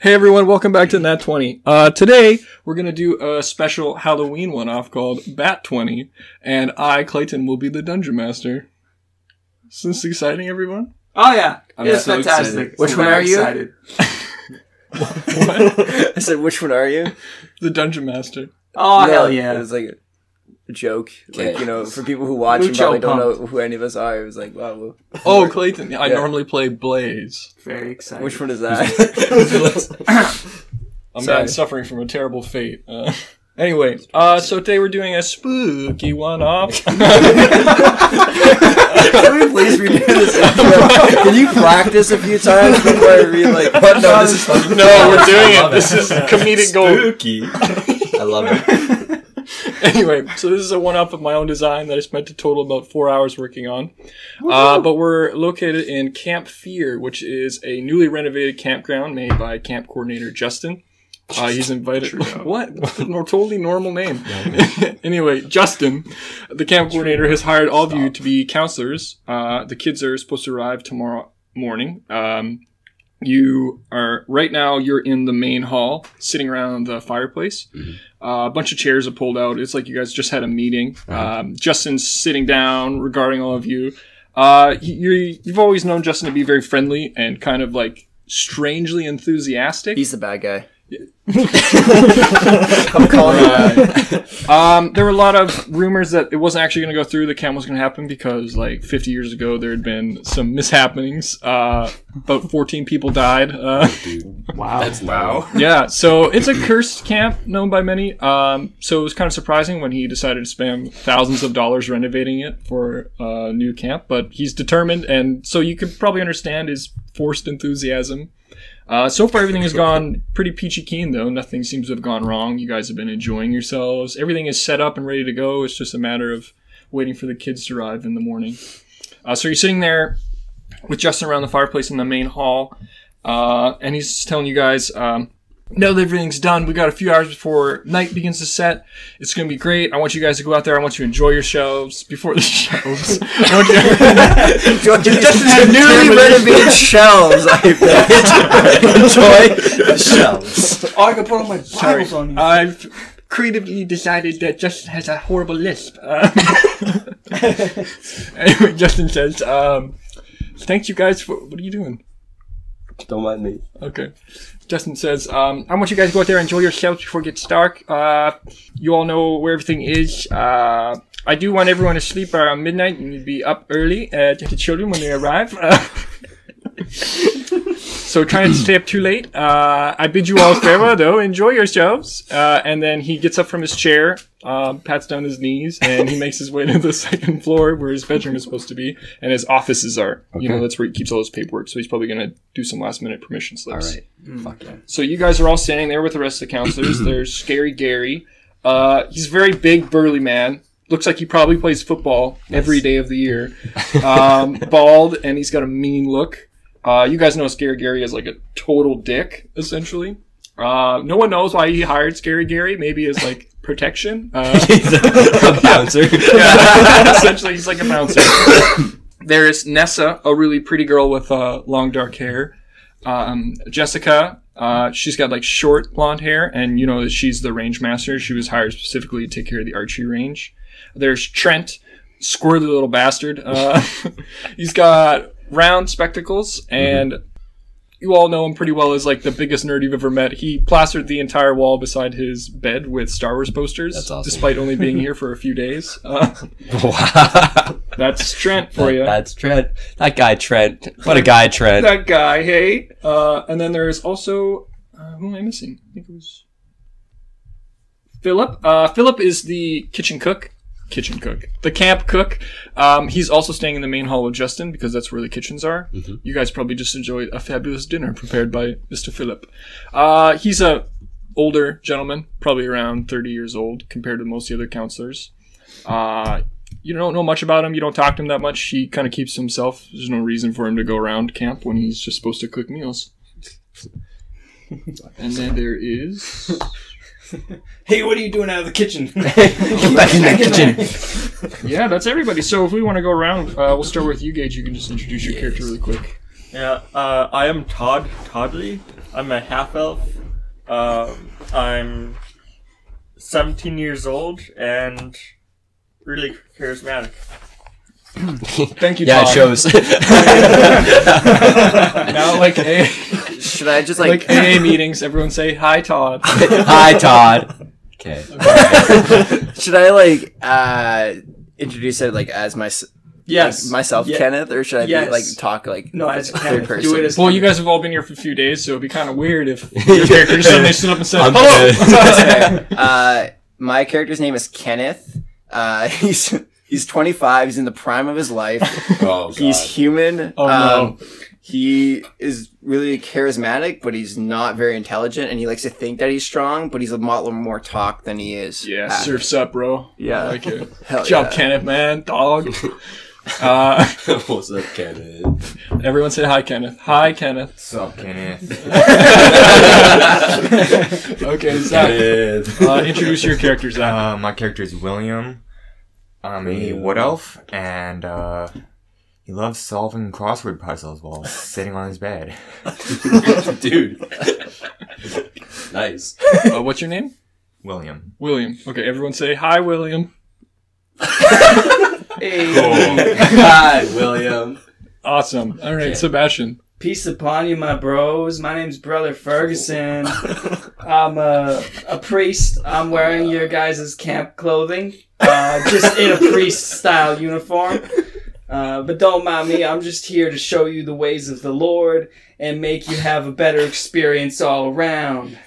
Hey everyone, welcome back to Nat 20. Uh, today, we're gonna do a special Halloween one-off called Bat 20, and I, Clayton, will be the Dungeon Master. Is this exciting, everyone? Oh yeah, I'm it's so fantastic. excited. Which I'm one very are you? Excited. What? I said, which one are you? the Dungeon Master. Oh No, hell It yeah! was like a joke. Okay. Like, you know, for people who watch and Lucho probably don't pumped. know who any of us are, it was like, wow, well, Oh, Clayton. I Yeah. normally play Blaze. Very excited. which one is that? I'm Sorry. not suffering from a terrible fate. Uh, anyway, uh, so today we're doing a spooky one-off. Can we please redo this intro? Can you practice a few times before I read, like, what? No, this is fun. no, we're doing love it. This is comedic gold. Spooky. I love it. anyway, so this is a one-off of my own design that I spent a total about four hours working on. Uh, but we're located in Camp Fear, which is a newly renovated campground made by camp coordinator Justin. Uh, he's invited. what? no, totally normal name. anyway, Justin, the camp coordinator, has hired all of you to be counselors. Uh, the kids are supposed to arrive tomorrow morning. Um, you are right now. You're in the main hall, sitting around the fireplace. Uh, a bunch of chairs are pulled out. It's like you guys just had a meeting. Um, Justin's sitting down, regarding all of you. Uh, you, you've always known Justin to be very friendly and kind of like strangely enthusiastic. He's the bad guy. I'm calling him out. Um, there were a lot of rumors that it wasn't actually going to go through. The camp was going to happen because, like, 50 years ago, there had been some mishappenings. Uh, about 14 people died. Uh, wow. That's wow. yeah, so it's a cursed camp known by many. Um, so it was kind of surprising when he decided to spend thousands of dollars renovating it for a new camp. But he's determined, and so you could probably understand his forced enthusiasm. Uh, so far, everything has gone pretty peachy keen, though. Nothing seems to have gone wrong. You guys have been enjoying yourselves. Everything is set up and ready to go. It's just a matter of waiting for the kids to arrive in the morning. Uh, so you're sitting there with Justin around the fireplace in the main hall, uh, and he's telling you guys, um, now that everything's done, we got a few hours before night begins to set. It's going to be great. I want you guys to go out there. I want you to enjoy yourselves before the shows. I want you Justin had newly renovated shelves. I bet. Enjoy the shelves. Oh, I can put all my Sorry, on you. I've creatively decided that Justin has a horrible lisp. Um, anyway, Justin says, um, "Thank you guys for what are you doing?" Don't mind me. Okay. Justin says, um, I want you guys to go out there and enjoy yourselves before it gets dark. Uh, you all know where everything is. Uh, I do want everyone to sleep around midnight and be up early uh, to the children when they arrive. So try not to stay up too late. Uh, I bid you all farewell, though. Enjoy yourselves. Uh, and then he gets up from his chair, uh, pats down his knees, and he makes his way to the second floor where his bedroom is supposed to be, and his offices are. You know, that's where he keeps all his paperwork. So he's probably going to do some last minute permission All slips. right. Fuck yeah. So you guys are all standing there with the rest of the counselors. There's Scary Gary. Uh, he's a very big, burly man. Looks like he probably plays football every day of the year. Um, bald, and he's got a mean look. Uh, you guys know Scary Gary is like a total dick, essentially. Uh, no one knows why he hired Scary Gary. Maybe as like protection. Uh, He's a, a bouncer. yeah, essentially, he's like a bouncer. There's Nessa, a really pretty girl with uh, long dark hair. Um, Jessica, uh, she's got like short blonde hair, and you know that she's the range master. She was hired specifically to take care of the archery range. There's Trent, squirrely little bastard. Uh, he's got round spectacles, and you all know him pretty well as like the biggest nerd you've ever met. He plastered the entire wall beside his bed with Star Wars posters, That's awesome. despite only being here for a few days. Uh, wow. that's Trent for That- you. That's Trent. That guy Trent. What a guy Trent. that guy, hey. Uh, and then there's also uh, who am I missing? I think it was Philip. Uh, Philip is the kitchen cook. Kitchen cook, the camp cook. Um, he's also staying in the main hall with Justin because that's where the kitchens are. You guys probably just enjoyed a fabulous dinner prepared by Mr. Philip. Uh, he's a older gentleman, probably around 30 years old compared to most of the other counselors. Uh, you don't know much about him. You don't talk to him that much. He kind of keeps to himself. There's no reason for him to go around camp when he's just supposed to cook meals. and then there is Hey, what are you doing out of the kitchen? Get back in the kitchen. Yeah, that's everybody. So if we want to go around, uh, we'll start with you, Gage. You can just introduce your character really quick. Yeah, uh, I am Todd Toddley. I'm a half elf. Uh, I'm 17 years old and really charismatic. Thank you, Yeah, it shows. Now, like A, Should I just like, like AA meetings, everyone say hi, Todd. Hi, Todd. Okay. should I like uh introduce it like as my yes. myself Yeah. Kenneth or should I Yes. be like talk like No, as third Kenneth. person? Do it as Well, you guys have all been here for a few days, so it'd be kind of weird if your character suddenly stood up and said I'm hello. good. uh, my character's name is Kenneth. Uh, he's he's 25. He's in the prime of his life. Oh, He's human. Oh, no. He is really charismatic, but he's not very intelligent, and he likes to think that he's strong, but he's a lot more talk than he is. Yeah, act. surfs up, bro. Yeah. I like it. Hell Good job, yeah. Kenneth, man, dog. Uh, What's up, Kenneth? everyone say hi, Kenneth. Hi, Kenneth. What's up, Kenneth? Okay, Zach. Uh, introduce your character, Zach. Uh, my character is William. I'm a wood elf, and uh, he loves solving crossword puzzles while sitting on his bed. Dude. nice. Uh, what's your name? William. William. Okay, everyone say hi, William. Hey, Hi, William. Awesome. All right, Sebastian. Peace upon you, my bros. My name's Brother Ferguson. I'm a, a priest. I'm wearing your guys' camp clothing, uh, just in a priest style uniform. Uh, but don't mind me. I'm just here to show you the ways of the Lord and make you have a better experience all around.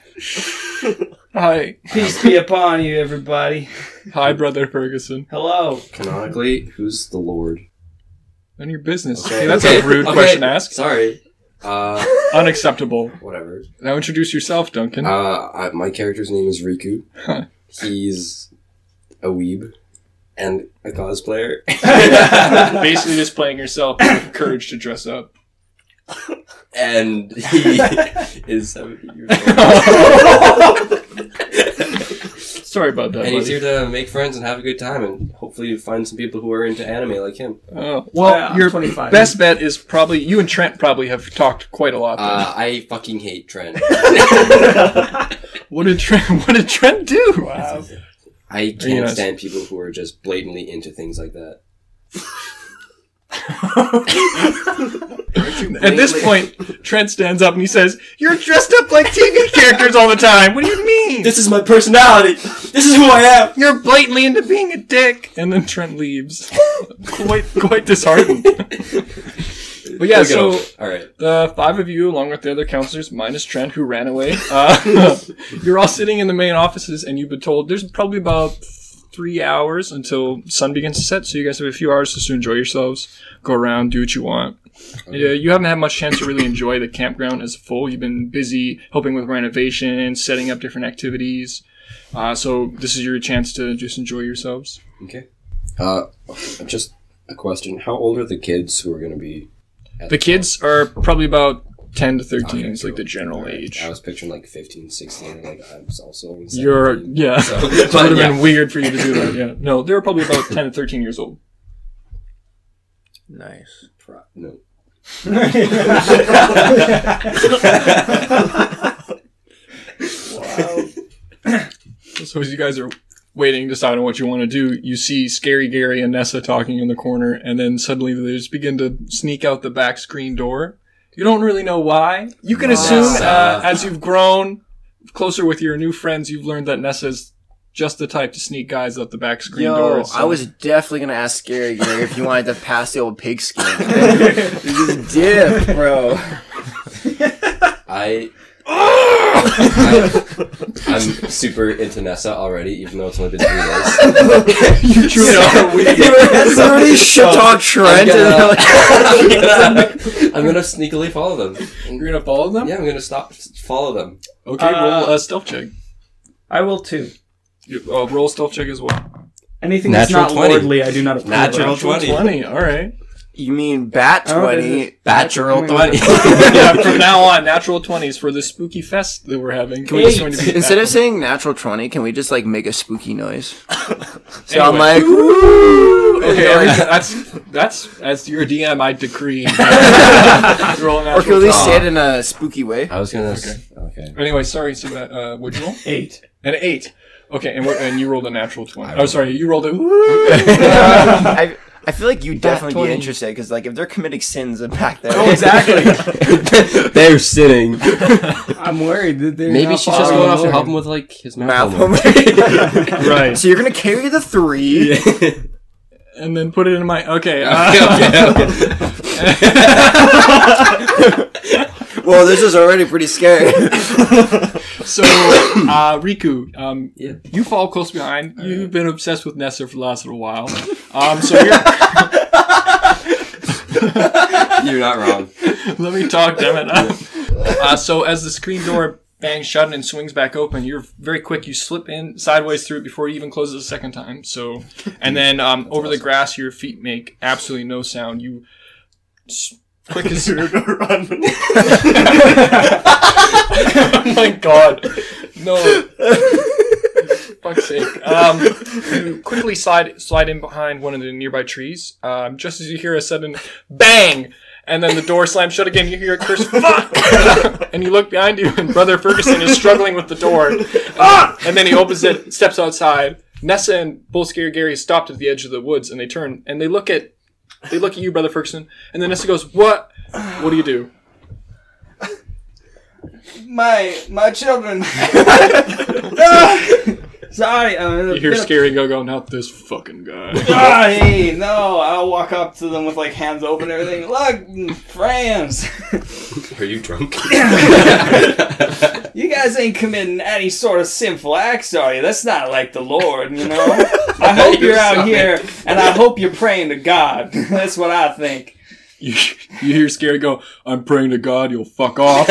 Hi. Peace be upon you, everybody. Hi, Brother Ferguson. Hello. Canonically, who's the Lord? None of your business. Okay. Hey, that's Okay, a rude okay. question to ask. Sorry. Uh, Unacceptable. whatever. Now introduce yourself, Duncan. Uh, I, my character's name is Riku. Huh. He's a weeb and a cosplayer. Basically, just playing yourself with courage to dress up. and he is 17 years old. Sorry about that. and he's buddy. here to make friends and have a good time and hopefully find some people who are into anime like him. Oh, well, Yeah, I'm your 25. best bet is probably you and Trent probably have talked quite a lot. then. Uh, I fucking hate Trent. what did Trent? What did Trent do? Wow. I can't nice. stand people who are just blatantly into things like that. At this point, Trent stands up and he says, "You're dressed up like TV characters all the time. What do you mean? This is my personality. This is who I am. You're blatantly into being a dick." And then Trent leaves, quite quite disheartened. but yeah, so all right. the five of you, along with the other counselors, minus Trent, who ran away, uh, you're all sitting in the main offices, and you've been told there's probably about three hours until sun begins to set. So you guys have a few hours just to enjoy yourselves, go around, do what you want. Yeah, you haven't had much chance to really enjoy the campground as a full. You've been busy helping with renovation, setting up different activities. Uh, so this is your chance to just enjoy yourselves. Okay. Uh, just a question. How old are the kids who are going to be? At The kids are probably about 10 to 13 Okay, is like cool. the general Alright. age. I was picturing like 15, 16. Like I was also. only You're yeah. So, it would have yeah. been weird for you to do that. Yeah. No, they were probably about ten to thirteen years old. Nice. Pro- No. So as you guys are waiting, deciding what you want to do, you see Scary Gary and Nessa talking in the corner, and then suddenly they just begin to sneak out the back screen door. You don't really know why. You can assume uh, as you've grown closer with your new friends, you've learned that Nessa's just the type to sneak guys out the back screen Yo, door. so- I was definitely gonna ask Scary Gary if you wanted to pass the old pigskin. you just dip, bro. I, I I'm super into Nessa already, even though it's only been three days. you truly are weird. Somebody shit talk Trent. I'm gonna, like, I'm, gonna, I'm gonna sneakily follow them. You're gonna follow them. Yeah, I'm gonna stop follow them. Okay, Uh, roll a stealth check. I will too. You, uh, roll stealth check as well. Anything that's not 20. lordly, I do not approve Natural of. 20. Twenty. All right. You mean bat Oh, twenty? a- Bachelor Twenty. 20. yeah, from now on, natural twenties for the spooky fest that we're having. Can we just, going to be instead that of saying natural twenty, can we just like make a spooky noise? So I'm Anyway. like, Woo! Okay, Eric, that's that's as your DM, I decree. Roll a or can we at least say it in a spooky way? I was gonna. Okay. okay. Anyway, sorry. So that uh, what'd you roll? Eight. An eight. Okay, and, what, and you rolled a natural twenty. Oh, sorry, you rolled a. I, I feel like you'd definitely 20. be interested because like if they're committing sins back there, oh, exactly. They're sitting. I'm worried that they're Maybe not she's just going off to the help him with like his math, math homework. homework. right. so you're gonna carry the three. And then put it in my. Okay. Uh, well, this is already pretty scary. So, uh, Riku, um, Yeah. you fall close behind. You've been obsessed with Nessa for the last little while. Um, so you're. You're not wrong. Let me talk, damn it. Uh, so as the screen door bangs shut and swings back open, you're very quick. You slip in sideways through it before it even closes a second time. So, and then um, over the grass, your feet make absolutely no sound. You s- quick as you go run. oh my god, no. Fuck's sake. Um, you quickly slide slide in behind one of the nearby trees. Um, just as you hear a sudden bang, and then the door slams shut again. You hear a curse, "Fuck!" and you look behind you, and Brother Ferguson is struggling with the door. Ah! And then he opens it, steps outside. Nessa and Bull Scary Gary stopped at the edge of the woods, and they turn and they look at they look at you, Brother Ferguson, and then Nessa goes, "What? What do you do?" My my children. Sorry, uh, You hear Scary go go, not this fucking guy. Ah, hey, no! I'll walk up to them with like hands open, and everything. Look, friends, Are you drunk? you guys ain't committing any sort of sinful acts, are you? That's not like the Lord, you know. I hope you're out here, and I hope you're praying to God. That's what I think. You, you hear Scary go, I'm praying to God, you'll fuck off.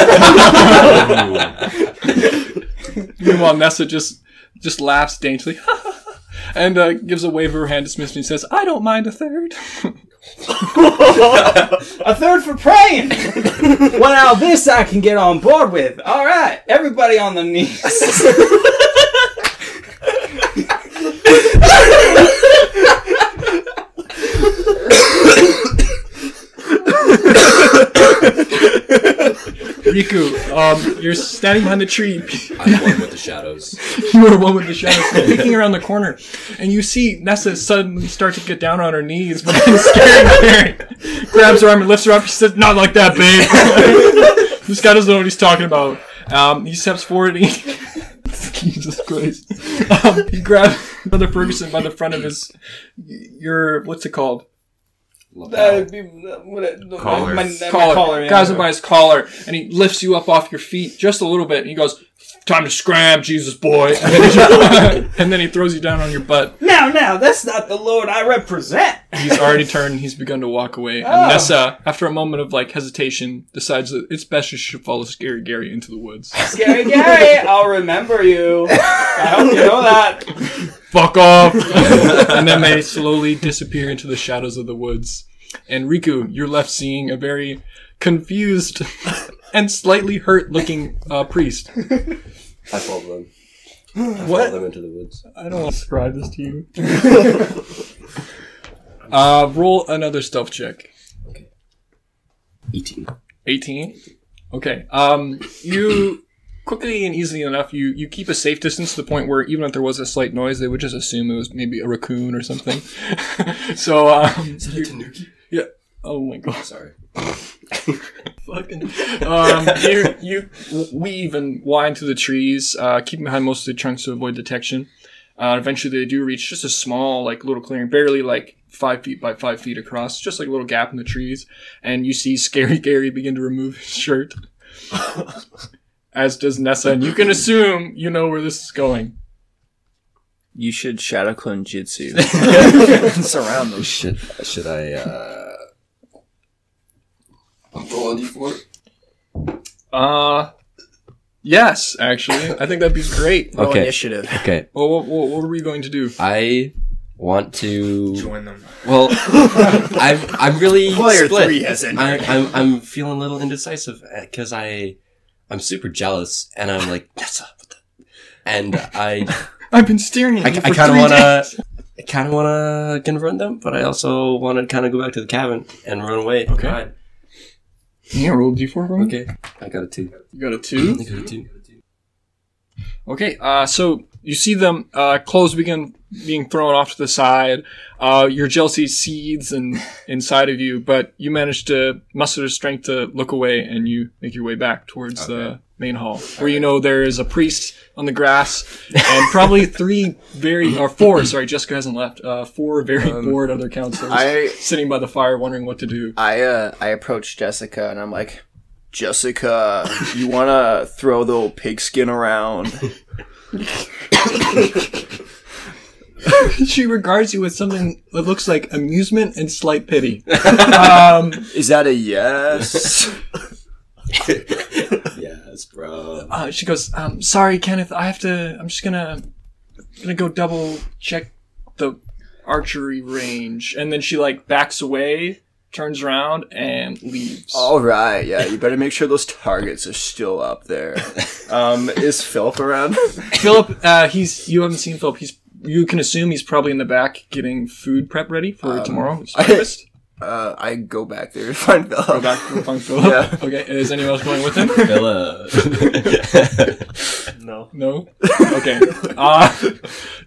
Meanwhile, Nessa just just laughs daintily and uh, gives a wave of her hand to Smith and says, I don't mind a third. A third for praying. well, now this I can get on board with. All right, everybody on the knees. Riku, um, you're standing behind the tree. I'm one with the shadows. you are one with the shadows peeking around the corner, and you see Nessa suddenly start to get down on her knees, but then Scary Mary grabs her arm and lifts her up. She says, "Not like that, babe." this guy doesn't know what he's talking about. Um, he steps forward. And he, Jesus Christ! Um, he grabs Brother Ferguson by the front of his your what's it called? That'd be what it- Collars. my, my collar. collar, yeah. grabs him by his collar, and he lifts you up off your feet just a little bit. And he goes, "Time to scram, Jesus boy!" And then, he, and then he throws you down on your butt. Now, now, that's not the Lord I represent. He's already turned. He's begun to walk away. And Oh. Nessa, after a moment of like hesitation, decides that it's best she should follow Scary Gary into the woods. Scary Gary, I'll remember you. I hope you know that. Fuck off! and then they slowly disappear into the shadows of the woods. And Riku, you're left seeing a very confused and slightly hurt-looking uh, priest. I followed them. I What? followed them into the woods. I don't want to describe this to you. uh, roll another stealth check. 18. 18. Okay. Um, you quickly and easily enough, you you keep a safe distance to the point where even if there was a slight noise, they would just assume it was maybe a raccoon or something. so, um, you- yeah. Oh my god. Sorry. Fucking. Um, you you weave and wind through the trees, uh, keeping behind most of the trunks to avoid detection. Uh, eventually, they do reach just a small, like, little clearing, barely like five feet by five feet across, just like a little gap in the trees. And you see Scary Gary begin to remove his shirt, as does Nessa. And you can assume you know where this is going. You should shadow clone jutsu. Surround them. Should, should I, uh. Roll on d4? Uh, yes, actually, I think that'd be great. Roll Okay. initiative. Okay. Well, what, what, what were we going to do? I want to. Join them. Well, I'm I'm really Player split. three has entered. I, I'm I'm feeling a little indecisive because I I'm super jealous and I'm like Nessa, what the? And I I've been staring at I, you I for kind of want to I kind of want to confront them, but I also want to kind of go back to the cabin and run away. Okay. Yeah, roll d4 for me. Okay. I got a two. You got a two. I got a two. Okay, uh, so you see them uh, clothes begin being thrown off to the side. Uh, your jealousy seeds and inside of you, but you manage to muster the strength to look away, and you make your way back towards the main hall, where you know there is a priest on the grass, and probably three very or four. Sorry, Jessica hasn't left. Uh, four very bored other counselors I sitting by the fire, wondering what to do. I uh I approach Jessica and I'm like, Jessica, you wanna throw the old pigskin around? she regards you with something that looks like amusement and slight pity. um, Is that a yes? Bro. uh, she goes, um, "Sorry, Kenneth. I have to. I'm just gonna gonna go double check the archery range." And then she like backs away, turns around, and leaves. All right, yeah. You better make sure those targets are still up there. Um, is Philip around? Philip, uh, he's you haven't seen Philip. He's you can assume he's probably in the back getting food prep ready for I- breakfast. Uh, I go back there to find Philip. Go back to find Philip. Yeah. Okay. Is anyone else going with him? No. No. Okay. Uh,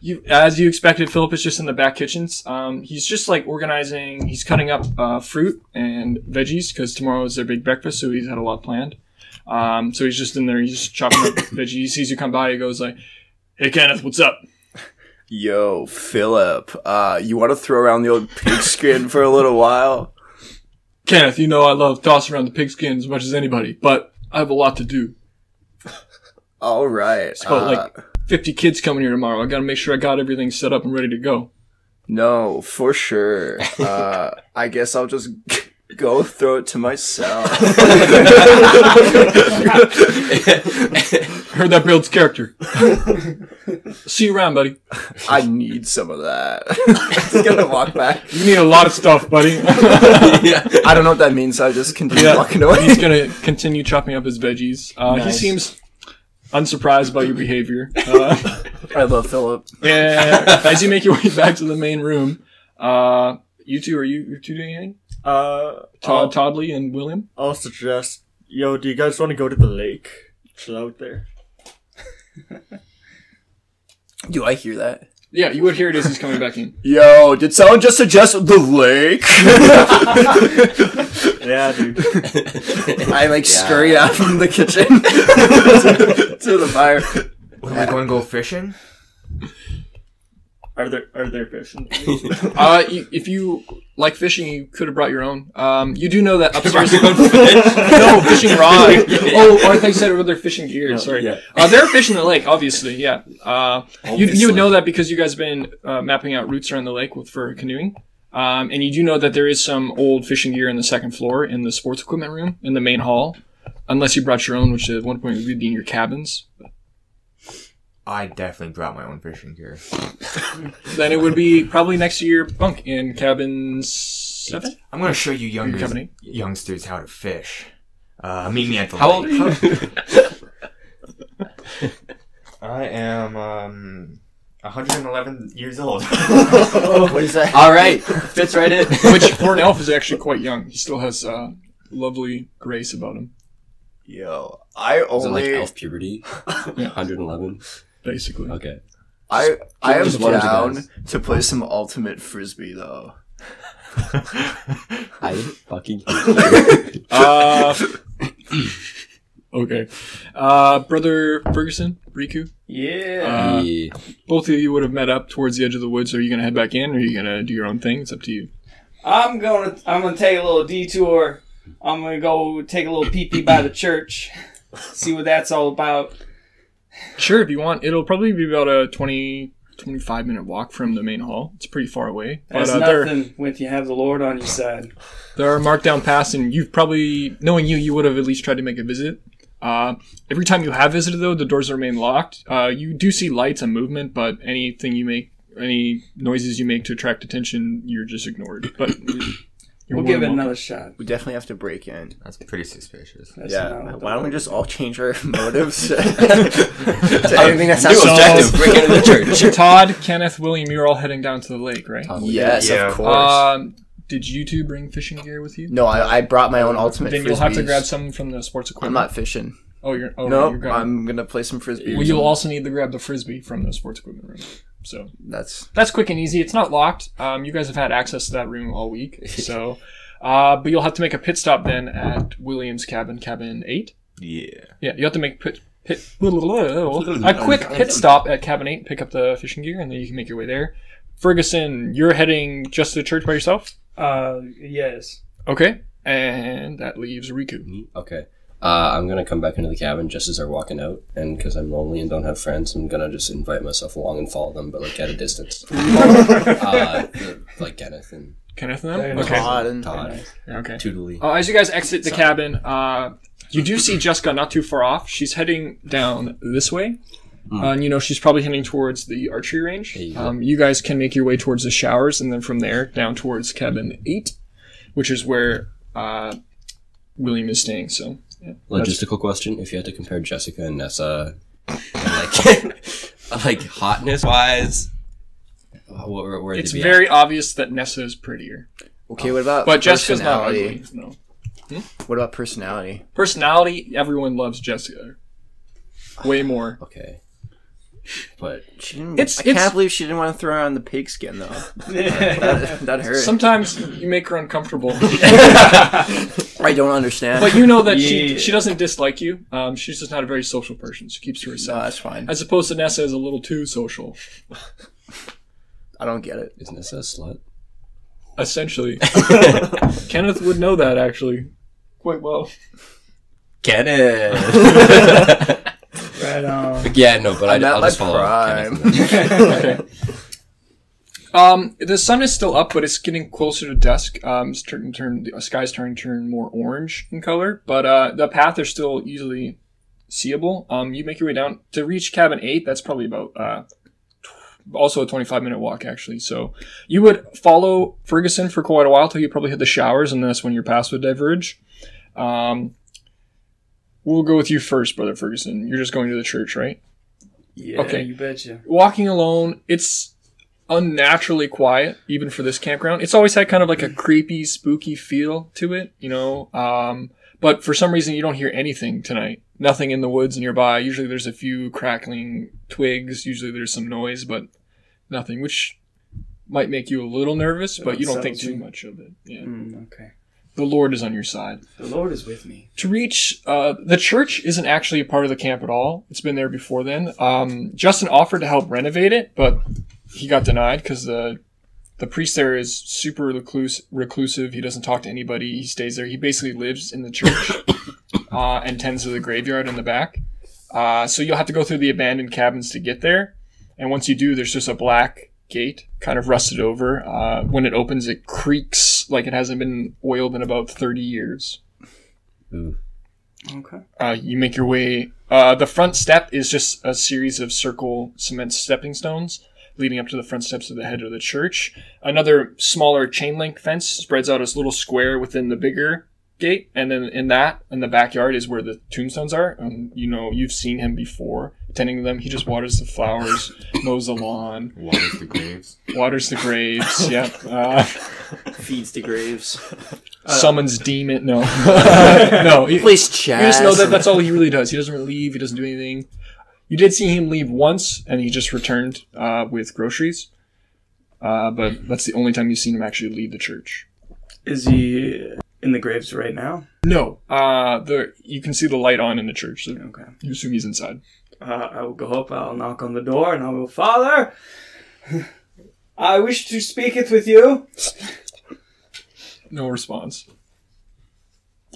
you, as you expected, Philip is just in the back kitchens. Um, he's just like organizing. He's cutting up uh, fruit and veggies because tomorrow is their big breakfast, so he's had a lot planned. Um, so he's just in there. He's just chopping up veggies. He sees you come by. He goes like, "Hey Kenneth, what's up?" Yo, Philip, uh, you want to throw around the old pigskin for a little while? Kenneth, you know I love tossing around the pigskin as much as anybody, but I have a lot to do. All right. got, uh, like- 50 kids coming here tomorrow. I gotta make sure I got everything set up and ready to go. no, for sure. Uh, I guess I'll just go throw it to myself. Heard that builds character. See you around, buddy. I need some of that. just gonna walk back. You need a lot of stuff, buddy. yeah. I don't know what that means. So I just continue Yeah. walking away. He's gonna continue chopping up his veggies. Uh, He Nice. seems unsurprised by your behavior. Uh, I love Philip. and as you make your way back to the main room, uh, you two are you you two doing anything? Uh, Todd, I'll, Toddley, and William. I'll suggest, yo, do you guys want to go to the lake? Chill out there. Do I hear that? Yeah, you would hear it as he's coming back in. Yo, did someone just suggest the lake? Yeah, dude. I like scurry out from the kitchen to, to the fire. Are we going to go fishing? Are there are there fish? in- Uh, you, if you like fishing, you could have brought your own. Um, you do know that upstairs. no fishing rod. Oh, oh, I thought you said with their fishing gear. Sorry. yeah. Uh, there are fish in the lake, obviously. Yeah. Uh, you, you would know that because you guys have been uh, mapping out routes around the lake with for canoeing. Um, and you do know that there is some old fishing gear in the second floor in the sports equipment room in the main hall, unless you brought your own, which at one point would be in your cabins. I definitely brought my own fishing gear. Then it would be probably next to your bunk in cabin seven. I'm going to show you youngers, company? youngsters how to fish. Uh, meet me at the How old lake. are? I am um, 111 years old. What is that? All right, fits right in. which for an elf is actually quite young. He still has uh, lovely grace about him, Yo, I Is it like only elf puberty? 111. Basically. Okay. I I am Just one of the down guys. to play some ultimate frisbee though. I fucking. Uh, okay, uh, brother Ferguson, Riku. Yeah. Uh, Yeah. Both of you would have met up towards the edge of the woods. Are you gonna head back in, or are you gonna do your own thing? It's up to you. I'm gonna I'm gonna take a little detour. I'm gonna go take a little pee pee by the church. See what that's all about. Sure, if you want. It'll probably be about a 20, 25 minute walk from the main hall. It's pretty far away. That's uh, nothing when you have the Lord on your side. there are marked down paths, and you've probably, knowing you, you would have at least tried to make a visit. Uh, every time you have visited, though, the doors remain locked. Uh, you do see lights and movement, but anything you make any noises you make to attract attention, you're just ignored. But you're We'll give it welcome. another shot. We definitely have to break in. That's pretty suspicious. That's yeah. Why don't we just all change our motives to anything that sounds New objective: break into the church. Todd, Kenneth, William, you're all heading down to the lake, right? Yes, Yeah. of course. Um, did you two bring fishing gear with you? no, I, I brought my own ultimate. Then you'll have to grab some from the sports equipment. I'm not fishing. Oh, you're. Oh, no, you're grabbing- I'm gonna play some frisbee. Well, you'll also need to grab the frisbee from the sports equipment room. So That's that's quick and easy. It's not locked. Um, you guys have had access to that room all week. So, uh, but you'll have to make a pit stop then at William's cabin, cabin eight. Yeah. Yeah, you have to make pit. Pit, a quick pit stop at cabin eight, pick up the fishing gear, and then you can make your way there. Ferguson, you're heading just to the church by yourself. Uh, yes. Okay, and that leaves Riku. Okay. Uh, I'm gonna come back into the cabin just as they're walking out, and because I'm lonely and don't have friends, I'm gonna just invite myself along and follow them, but like at a distance. uh, like Kenneth and Kenneth and them. Okay. Todd and Todd, Okay. Toodly. Uh, as you guys exit the cabin, uh, you do see Jessica not too far off. She's heading down this way. Uh, and you know she's probably heading towards the archery range. There you. Um, you guys can make your way towards the showers, and then from there down towards cabin eight, which is where uh, William is staying. So, yeah. Logistical question: If you had to compare Jessica and Nessa, like, like hotness wise, what were, where it's they be very obvious that Nessa is prettier, okay. What about but Jessica's not personality? ugly. No hmm? What about personality? personality. Everyone loves Jessica way more. Okay, but She didn't. It's- I can't believe she didn't want to throw her on the pigskin though. that, that hurt. Sometimes you make her uncomfortable. I don't understand. But you know that she Yeah. she doesn't dislike you. Um, she's just not a very social person. She keeps to no, herself. that's fine. As opposed to Nessa is a little too social. I don't get it. is Nessa a slut? Essentially, Kenneth would know that actually quite well. Kenneth. Right on. yeah, no, but I, I'm at I'll just follow prime. Okay. Um, the sun is still up, but it's getting closer to dusk. Um, it's turning turn the sky's starting to turn more orange in color, but uh, the path is still easily seeable. Um, you make your way down to reach cabin eight. That's probably about uh, also a twenty-five minute walk actually. So you would follow Ferguson for quite a while till you probably hit the showers, and then that's when your paths would diverge. Um, we'll go with you first, brother Ferguson. You're just going to the church, right? Yeah, Okay. you betcha. walking alone, it's unnaturally quiet, even for this campground. It's always had kind of like a creepy, spooky feel to it, you know. Um, but for some reason, you don't hear anything tonight. Nothing in the woods nearby. Usually, there's a few crackling twigs. Usually, there's some noise, but nothing, which might make you a little nervous. But you don't think too much of it. Yeah, Mm, okay. The Lord is on your side. The Lord is with me. To reach uh, the church isn't actually a part of the camp at all. It's been there before then. Um, Justin offered to help renovate it, but he got denied because the the priest there is super recluse, reclusive. He doesn't talk to anybody. He stays there. He basically lives in the church uh, and tends to the graveyard in the back. Uh, so you'll have to go through the abandoned cabins to get there. And once you do, there's just a black gate, kind of rusted over. Uh, when it opens, it creaks like it hasn't been oiled in about 30 years. Okay. Uh, you make your way. Uh, the front step is just a series of circle cement stepping stones leading up to the front steps of the head of the church. Another smaller chain link fence spreads out as little square within the bigger gate, and then in that, in the backyard, is where the tombstones are. Um, you know, you've seen him before tending to them. He just waters the flowers, mows the lawn, Waters the graves. waters the graves. yep. Uh, Feeds the graves. summons demon. No, no. he- Place chess. You just know that that's all he really does. He doesn't really leave. He doesn't do anything. You did see him leave once, and he just returned uh, with groceries. Uh, but that's the only time you've seen him actually leave the church. Is he in the graves right now? No, uh, the you can see the light on in the church, so Okay. you assume he's inside. Uh, I will go up, I'll knock on the door, and I will, Father, I wish to speaketh with you. No response.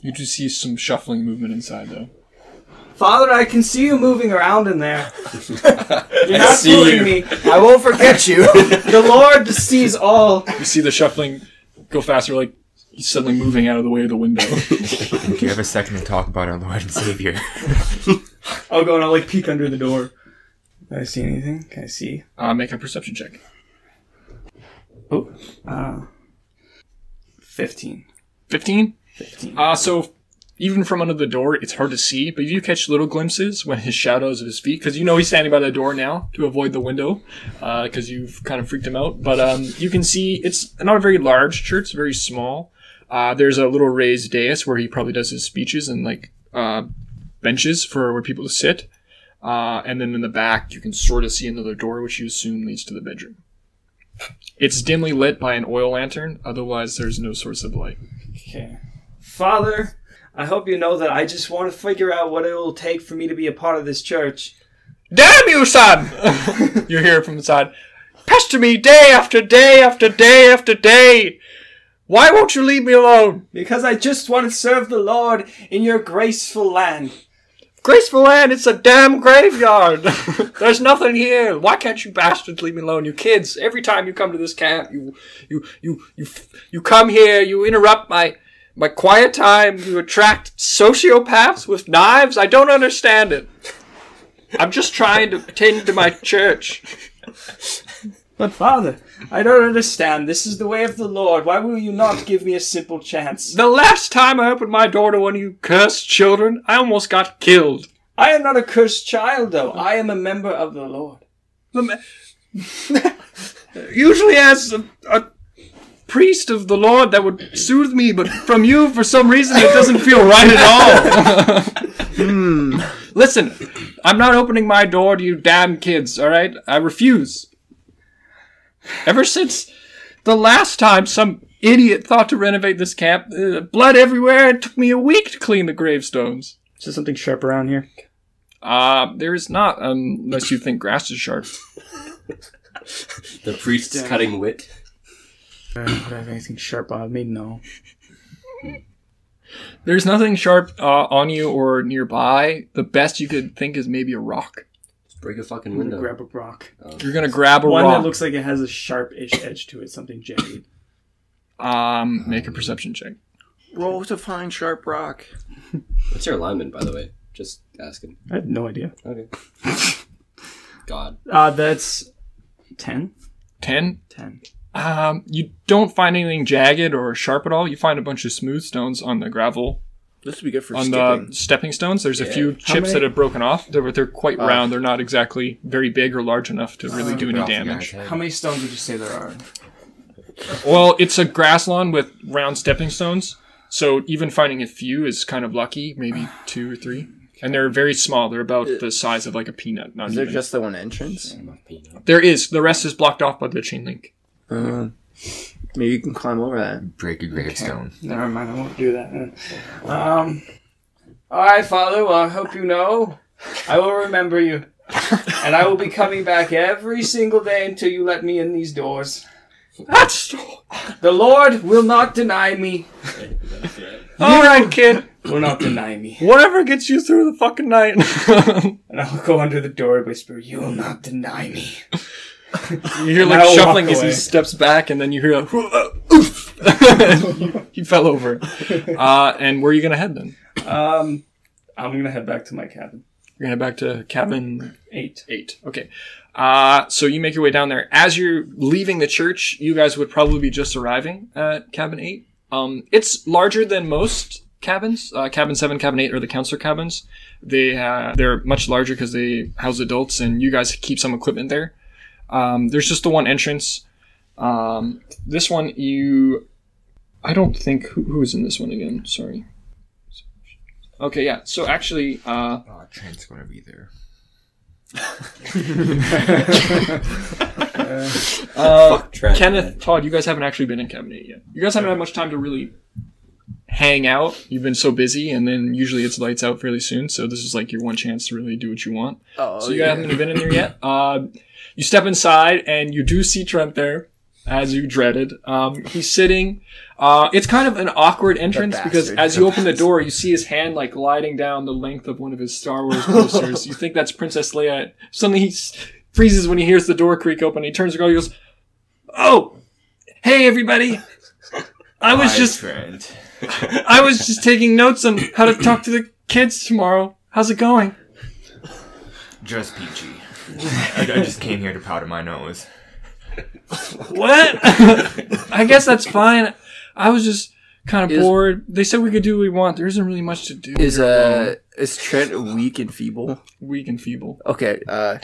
You do see some shuffling movement inside, though. Father, I can see you moving around in there. You're not see fooling you. me. I won't forget you. The Lord sees all. You see the shuffling go faster, like he's suddenly moving out of the way of the window. Do you have a second to talk about our Lord and Savior? I'll go and I'll like peek under the door. Can I see anything? Can I see? uh, make a perception check. Oh, uh, 15. 15? 15. Uh, so even from under the door, it's hard to see, but you catch little glimpses when his shadows of his feet, because you know he's standing by the door now to avoid the window, because you've kind of freaked him out. But um, you can see it's not a very large church; very small. Uh, there's a little raised dais where he probably does his speeches and like uh, benches for where people to sit. Uh, and then in the back, you can sort of see another door, which you assume leads to the bedroom. It's dimly lit by an oil lantern. Otherwise, there's no source of light. Okay. Father, I hope you know that I just want to figure out what it will take for me to be a part of this church. Damn you, son! you hear it from the side. Pester me day after day after day after day. Why won't you leave me alone? Because I just want to serve the Lord in your graceful land. Graceful land, it's a damn graveyard. There's nothing here. Why can't you bastards leave me alone? You kids, every time you come to this camp, you you you you you come here, you interrupt my my quiet time, you attract sociopaths with knives. I don't understand it. I'm just trying to attend to my church. But Father, I don't understand. This is the way of the Lord. Why will you not give me a simple chance? The last time I opened my door to one of you cursed children, I almost got killed. I am not a cursed child, though. I am a member of the Lord. The ma- Usually as a, a priest of the Lord that would soothe me, but from you, for some reason, it doesn't feel right at all. hmm. Listen, I'm not opening my door to you damn kids, alright? I refuse. Ever since the last time some idiot thought to renovate this camp, uh, blood everywhere, it took me a week to clean the gravestones. Is there something sharp around here? Uh, there is not, um, unless you think grass is sharp. The priest's cutting wit. Uh, would I have anything sharp on me? No. There's nothing sharp uh, on you or nearby. The best you could think is maybe a rock. Just break a fucking I'm window. grab a rock. You're gonna grab a One rock. that looks like it has a sharp-ish edge to it, something jagged. um, make a perception check. Roll to find sharp rock. What's your alignment, by the way? Just asking. I have no idea. Okay. God. Uh, that's 10? Ten. 10. Um, you don't find anything jagged or sharp at all. You find a bunch of smooth stones on the gravel, This would be good for on skipping. the stepping stones. There's a few How chips many- that have broken off. They're, they're quite Ah. round. They're not exactly very big or large enough to really do any Off the guy's damage. How many stones would you say there are? Well, it's a grass lawn with round stepping stones, so even finding a few is kind of lucky. Maybe two or three, and they're very small. They're about the size of like a peanut. Not Is there even. just the one entrance? There is. The rest is blocked off by the chain link. Uh, maybe you can climb over that. Break a gravestone. Never mind, I won't do that. Um. Alright, Father, well, I hope you know I will remember you. and I will be coming back every single day until you let me in these doors. That's The Lord will not deny me. all right, kid. Will not deny me. Whatever gets you through the fucking night. And I will go under the door and whisper, You will not deny me. you hear like shuffling as he steps back, and then you hear a oof. he fell over. Uh, and where are you gonna head then? Um, I'm gonna head back to my cabin. You're gonna head back to cabin Eight. eight. Okay. Uh, so you make your way down there. As you're leaving the church, you guys would probably be just arriving at cabin eight. Um, it's larger than most cabins. Uh, cabin seven, cabin eight are the counselor cabins. They uh, they're much larger because they house adults, and you guys keep some equipment there. Um, there's just the one entrance. Um, this one you, I don't think who, who is in this one again. Sorry. Okay, yeah. So actually, uh, Oh, Trent's gonna be there. uh, Trent, Kenneth, Todd, you guys haven't actually been in cabin eight yet. You guys haven't had much time to really hang out. You've been so busy, and then usually it's lights out fairly soon. So this is like your one chance to really do what you want. Oh, so you guys haven't been in there yet. Uh, you step inside, and you do see Trent there, as you dreaded. Um, he's sitting. Uh, it's kind of an awkward entrance because as you open the door, you see his hand like gliding down the length of one of his Star Wars posters. you think that's Princess Leia. Suddenly he freezes when he hears the door creak open. He turns to go. He goes, "Oh, hey everybody! I was Hi, just Trent. I was just taking notes on how to talk to the kids tomorrow. How's it going?" Just peachy. I, I just came here to powder my nose. what? I guess that's fine. I was just kind of Is- bored. They said we could do what we want. There isn't really much to do. Is here alone. uh is Trent weak and feeble? weak and feeble? Okay, uh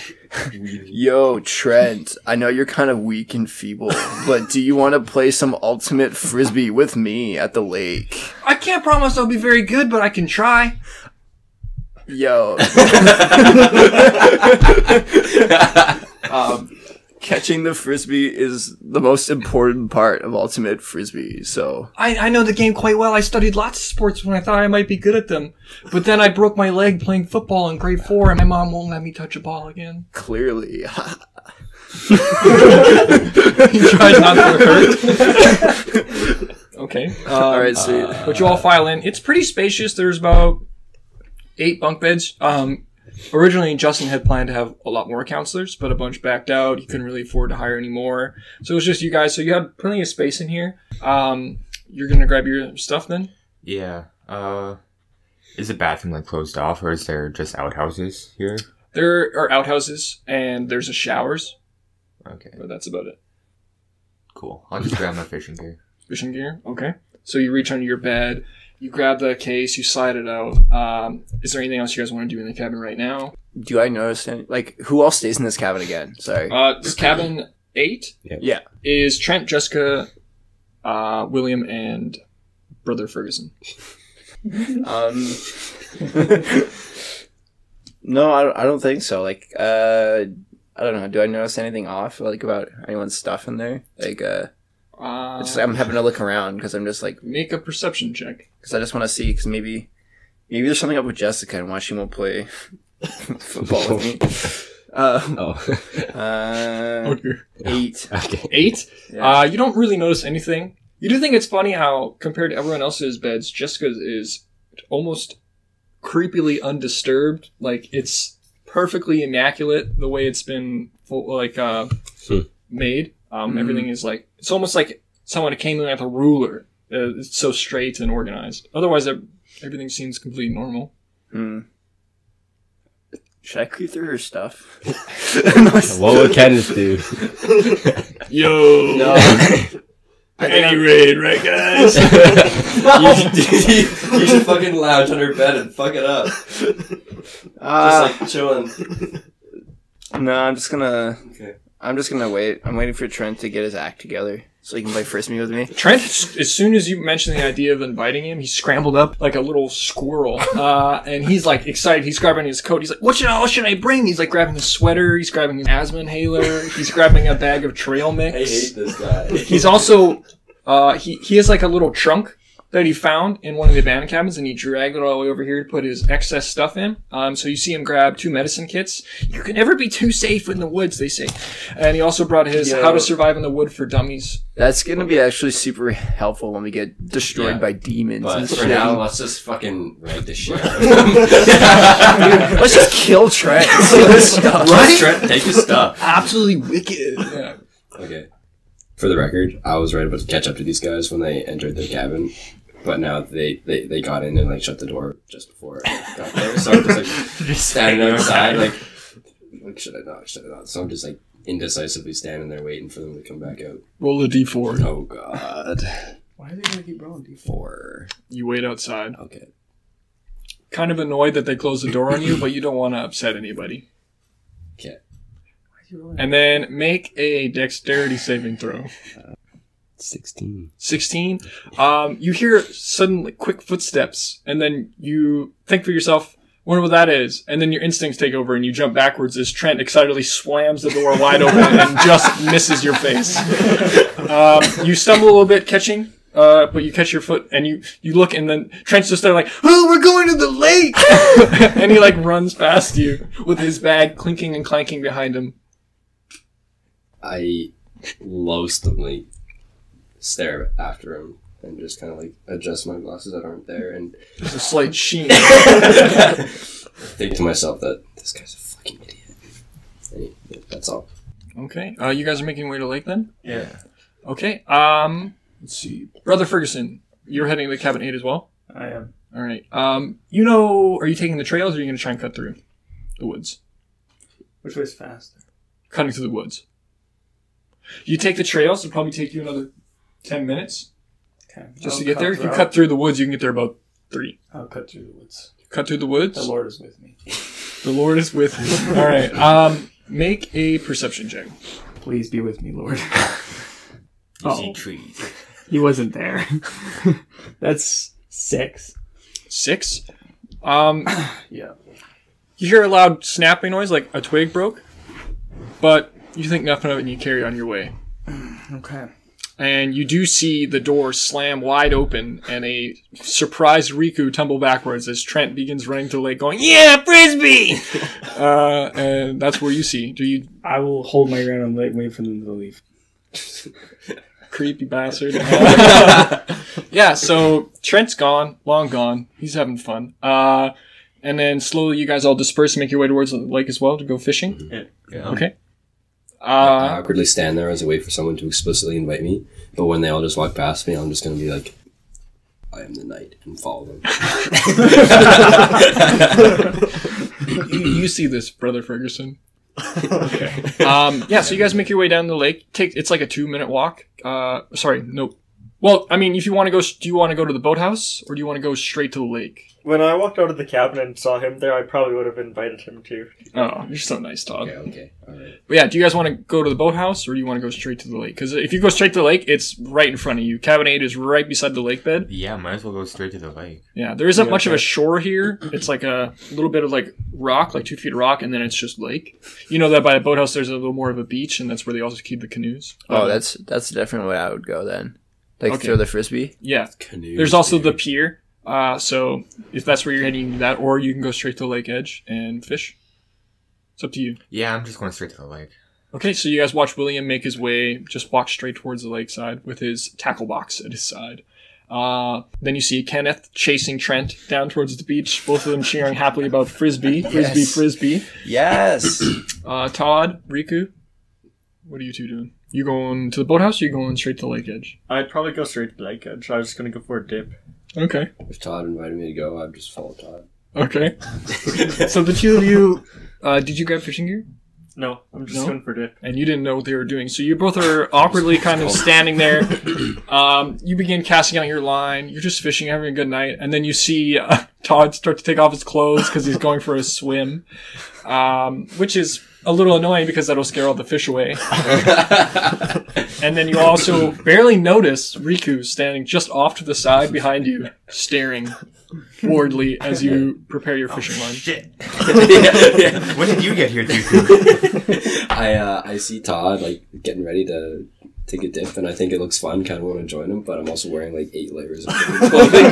Yo, Trent, I know you're kind of weak and feeble, but do you want to play some ultimate frisbee with me at the lake? I can't promise I'll be very good, but I can try. Yo. um, catching the frisbee is the most important part of ultimate frisbee, so I, I know the game quite well. I studied lots of sports when I thought I might be good at them. But then I broke my leg playing football in grade four, and my mom won't let me touch a ball again. clearly. he tries not to hurt. okay. Um, Alright, sweet. but you all file in. It's pretty spacious. There's about eight bunk beds. Um, originally, Justin had planned to have a lot more counselors, but a bunch backed out. He couldn't really afford to hire any more. So it was just you guys. So you had plenty of space in here. Um, you're gonna grab your stuff then. Yeah. Uh, is the bathroom like closed off, or is there just outhouses here? There are outhouses and there's a showers, Okay, but that's about it. cool. I'll just grab my fishing gear. Fishing gear. Okay. So you reach under your bed. You grab the case. You slide it out. Um, is there anything else you guys want to do in the cabin right now? Do I notice any, like who all stays in this cabin again? Sorry. Uh, this cabin eight yeah. is Trent, Jessica, uh, William, and brother Ferguson. Um No, I don't, I don't think so. Like uh I don't know. Do I notice anything off like about anyone's stuff in there? Like uh Uh, it's, I'm having to look around because I'm just like make a perception check. because I just want to see because maybe maybe there's something up with Jessica and why she won't play football with me. Uh, Oh. uh, eight. okay. Eight. Yeah. Uh, you don't really notice anything. You do think it's funny how, compared to everyone else's beds, Jessica's is almost creepily undisturbed. Like it's perfectly immaculate the way it's been full, like uh, Hmm. made. Um, Mhm. Everything is like it's almost like someone came in with a ruler. Uh, it's so straight and organized. Otherwise, everything seems completely normal. Hmm. Should I creep through her stuff? What would Kenneth do? Yo, No. any raid, right, guys? you, should, you should fucking lounge on her bed and fuck it up. Uh, Just like chilling. no, I'm just gonna. Okay. I'm just gonna wait. I'm waiting for Trent to get his act together so he can play frisbee with me. Trent, as soon as you mentioned the idea of inviting him, he scrambled up like a little squirrel, uh, and he's like excited. He's grabbing his coat. He's like, "What should I, what should I bring?" He's like grabbing his sweater. He's grabbing his asthma inhaler. He's grabbing a bag of trail mix. I hate this guy. He's also uh, he he has like a little trunk that he found in one of the abandoned cabins, and he dragged it all the way over here to put his excess stuff in. Um, so you see him grab two medicine kits. You can never be too safe in the woods, they say. And he also brought his Yo. How to Survive in the Wood for Dummies. That's gonna be actually super helpful when we get destroyed Yeah. by demons But and for shit. now, let's just fucking rank this shit. Let's just kill Trent. and steal his. Right? Trent, take his stuff. Absolutely wicked. Yeah. Okay. For the record, I was right about to catch up to these guys when they entered their cabin, but now they, they, they got in and like shut the door just before I got there. So I'm just like standing outside, like, like should I not? Should I not? So I'm just like indecisively standing there waiting for them to come back out. Roll a d4. Oh god. Why are they gonna keep rolling d4? You wait outside. Okay. Kind of annoyed that they closed the door on you, but you don't want to upset anybody. Okay. Why is he rolling? And then make a dexterity saving throw. Sixteen. 16. Um, you hear sudden like, quick footsteps, and then you think for yourself, wonder what that is. And then your instincts take over, and you jump backwards as Trent excitedly slams the door wide open and just misses your face. Um, you stumble a little bit catching. Uh, but you catch your foot and you, you look and then Trent's just there like, oh, we're going to the lake! and he like runs past you with his bag clinking and clanking behind him. I loathsomely stare after him and just kind of like adjust my glasses that aren't there and There's a slight sheen. think to myself that this guy's a fucking idiot. And yeah, that's all. Okay. Uh, you guys are making your way to lake then? Yeah. Okay. Um, let's see. Brother Ferguson, you're heading to cabin eight as well. I am. All right. Um, you know, are you taking the trails or are you going to try and cut through the woods? Which way's faster? Cutting through the woods. You take the trails. It'll probably take you another ten minutes Okay. just I'll to get cut there. If you through- cut through the woods, you can get there about three. I'll cut through the woods. Cut through the woods. The Lord is with me. The Lord is with me. All right. Um, make a perception check. Please be with me, Lord. You Oh. see trees. He wasn't there. That's six. Six. Um, Yeah. you hear a loud snapping noise, like a twig broke, but you think nothing of it, and you carry on your way. Okay. And you do see the door slam wide open and a surprised Riku tumble backwards as Trent begins running to the lake going, Yeah, frisbee! uh, and that's where you see. Do you I will hold my ground and wait, wait for them to leave. creepy bastard? yeah, so Trent's gone, long gone. He's having fun. Uh, and then slowly you guys all disperse and make your way towards the lake as well to go fishing. Yeah. Okay. I Uh, awkwardly stand there as I wait for someone to explicitly invite me, but when they all just walk past me, I'm just gonna be like, I am the knight, and follow them. you, you see this, brother Ferguson. okay. Um, yeah, so you guys make your way down the lake. Take it's like a two minute walk. Uh, sorry, no. Well, I mean, if you want to go, do you want to go to the boathouse or do you want to go straight to the lake? When I walked out of the cabin and saw him there, I probably would have invited him too. Oh, you're so nice, Todd. Okay, okay, alright. But yeah, do you guys want to go to the boathouse or do you want to go straight to the lake? Because if you go straight to the lake, it's right in front of you. Cabin eight is right beside the lake bed. Yeah, might as well go straight to the lake. Yeah, there isn't Yeah, much of a shore here. It's like a little bit of like rock, like two feet of rock, and then it's just lake. You know that by the boathouse, there's a little more of a beach, and that's where they also keep the canoes. Oh, Um, that's that's definitely where I would go then. Like Okay. throw the frisbee. yeah. Canoes, There's also the pier. Uh, so if that's where you're heading, you can do that, or you can go straight to the lake edge and fish. It's up to you. Yeah, I'm just going straight to the lake. Okay, so you guys watch William make his way, just walk straight towards the lakeside with his tackle box at his side. Uh, then you see Kenneth chasing Trent down towards the beach, both of them cheering happily about frisbee, frisbee, Yes. frisbee. Yes. Uh, Todd, Riku, what are you two doing? You going to the boathouse or you going straight to the lake edge? I'd probably go straight to the lake edge. I was just gonna go for a dip. Okay. If Todd invited me to go, I'd just follow Todd. Okay. so the two of you, uh, did you grab fishing gear? No, I'm just No? going for a dip. and you didn't know what they were doing. So you both are awkwardly kind of standing there. Um, you begin casting out your line. You're just fishing, having a good night, and then you see uh, Todd start to take off his clothes because he's going for a swim, um, which is a little annoying because that'll scare all the fish away. and then you also barely notice Riku standing just off to the side behind you, staring boredly as you prepare your fishing line. Shit. yeah, yeah. When did you get here, Dooku? I uh, I see Todd like getting ready to take a dip, and I think it looks fun. Kind of want to join him, but I'm also wearing like eight layers of clothing,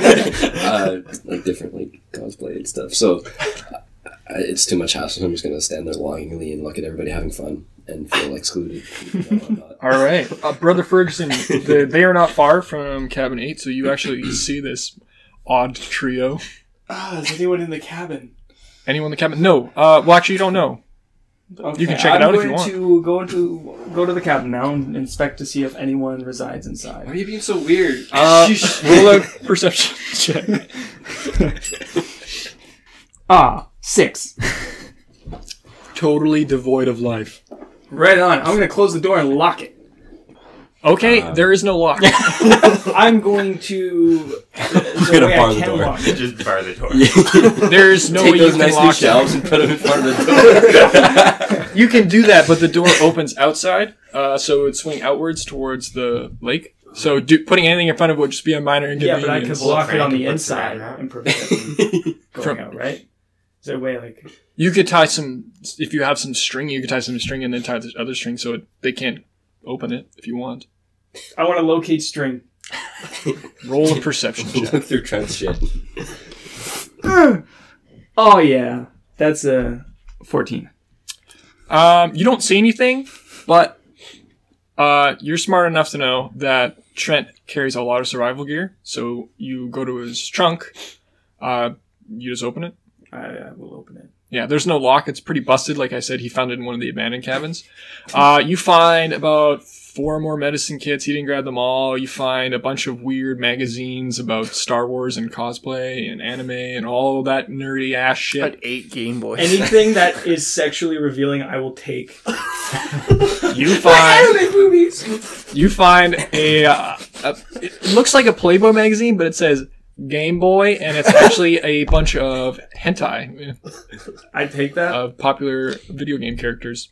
uh, like different like cosplay and stuff. So uh, it's too much hassle. I'm just gonna stand there longingly and look at everybody having fun and feel excluded. even though I'm not. All right, uh, brother Ferguson. The, they are not far from cabin eight, so you actually see this odd trio. Ah, is anyone in the cabin? Anyone in the cabin? No. Uh, well, actually, you don't know. Okay, You can check it I'm out if you going want. to go into go to the cabin now and inspect to see if anyone resides Why inside. are you being so weird? Uh, roll a perception check. Ah, six. Totally devoid of life. Right on. I'm gonna close the door and lock it. Okay, Uh, there is no lock. I'm going to. There's gonna bar the door. lock just bar the door. There's no Take way you those can nice new lock shelves and put them in front of the door. You can do that, but the door opens outside, uh, so it would swing outwards towards the lake. So do, putting anything in front of it would just be a minor inconvenience. Yeah, inconvenience. but I could Pull lock it on the inside and prevent it from going From- out, right? Is there a way like You could tie some if you have some string. You could tie some string and then tie the other string so it, they can't open it if you want. I want to locate string. Roll a perception check. Look through Trent's shit. Oh yeah, that's a fourteen. Um, you don't see anything, but uh, you're smart enough to know that Trent carries a lot of survival gear. So you go to his trunk. Uh, you just open it. I, I will open it. Yeah, there's no lock. It's pretty busted. Like I said, he found it in one of the abandoned cabins. Uh, you find about four more medicine kits. He didn't grab them all. You find a bunch of weird magazines about Star Wars and cosplay and anime and all that nerdy ass shit. Had eight Game Boys. Anything that is sexually revealing, I will take. You find anime movies. you find a, uh, a it looks like a Playboy magazine, but it says Game Boy, and it's actually a bunch of hentai I take that. of popular video game characters.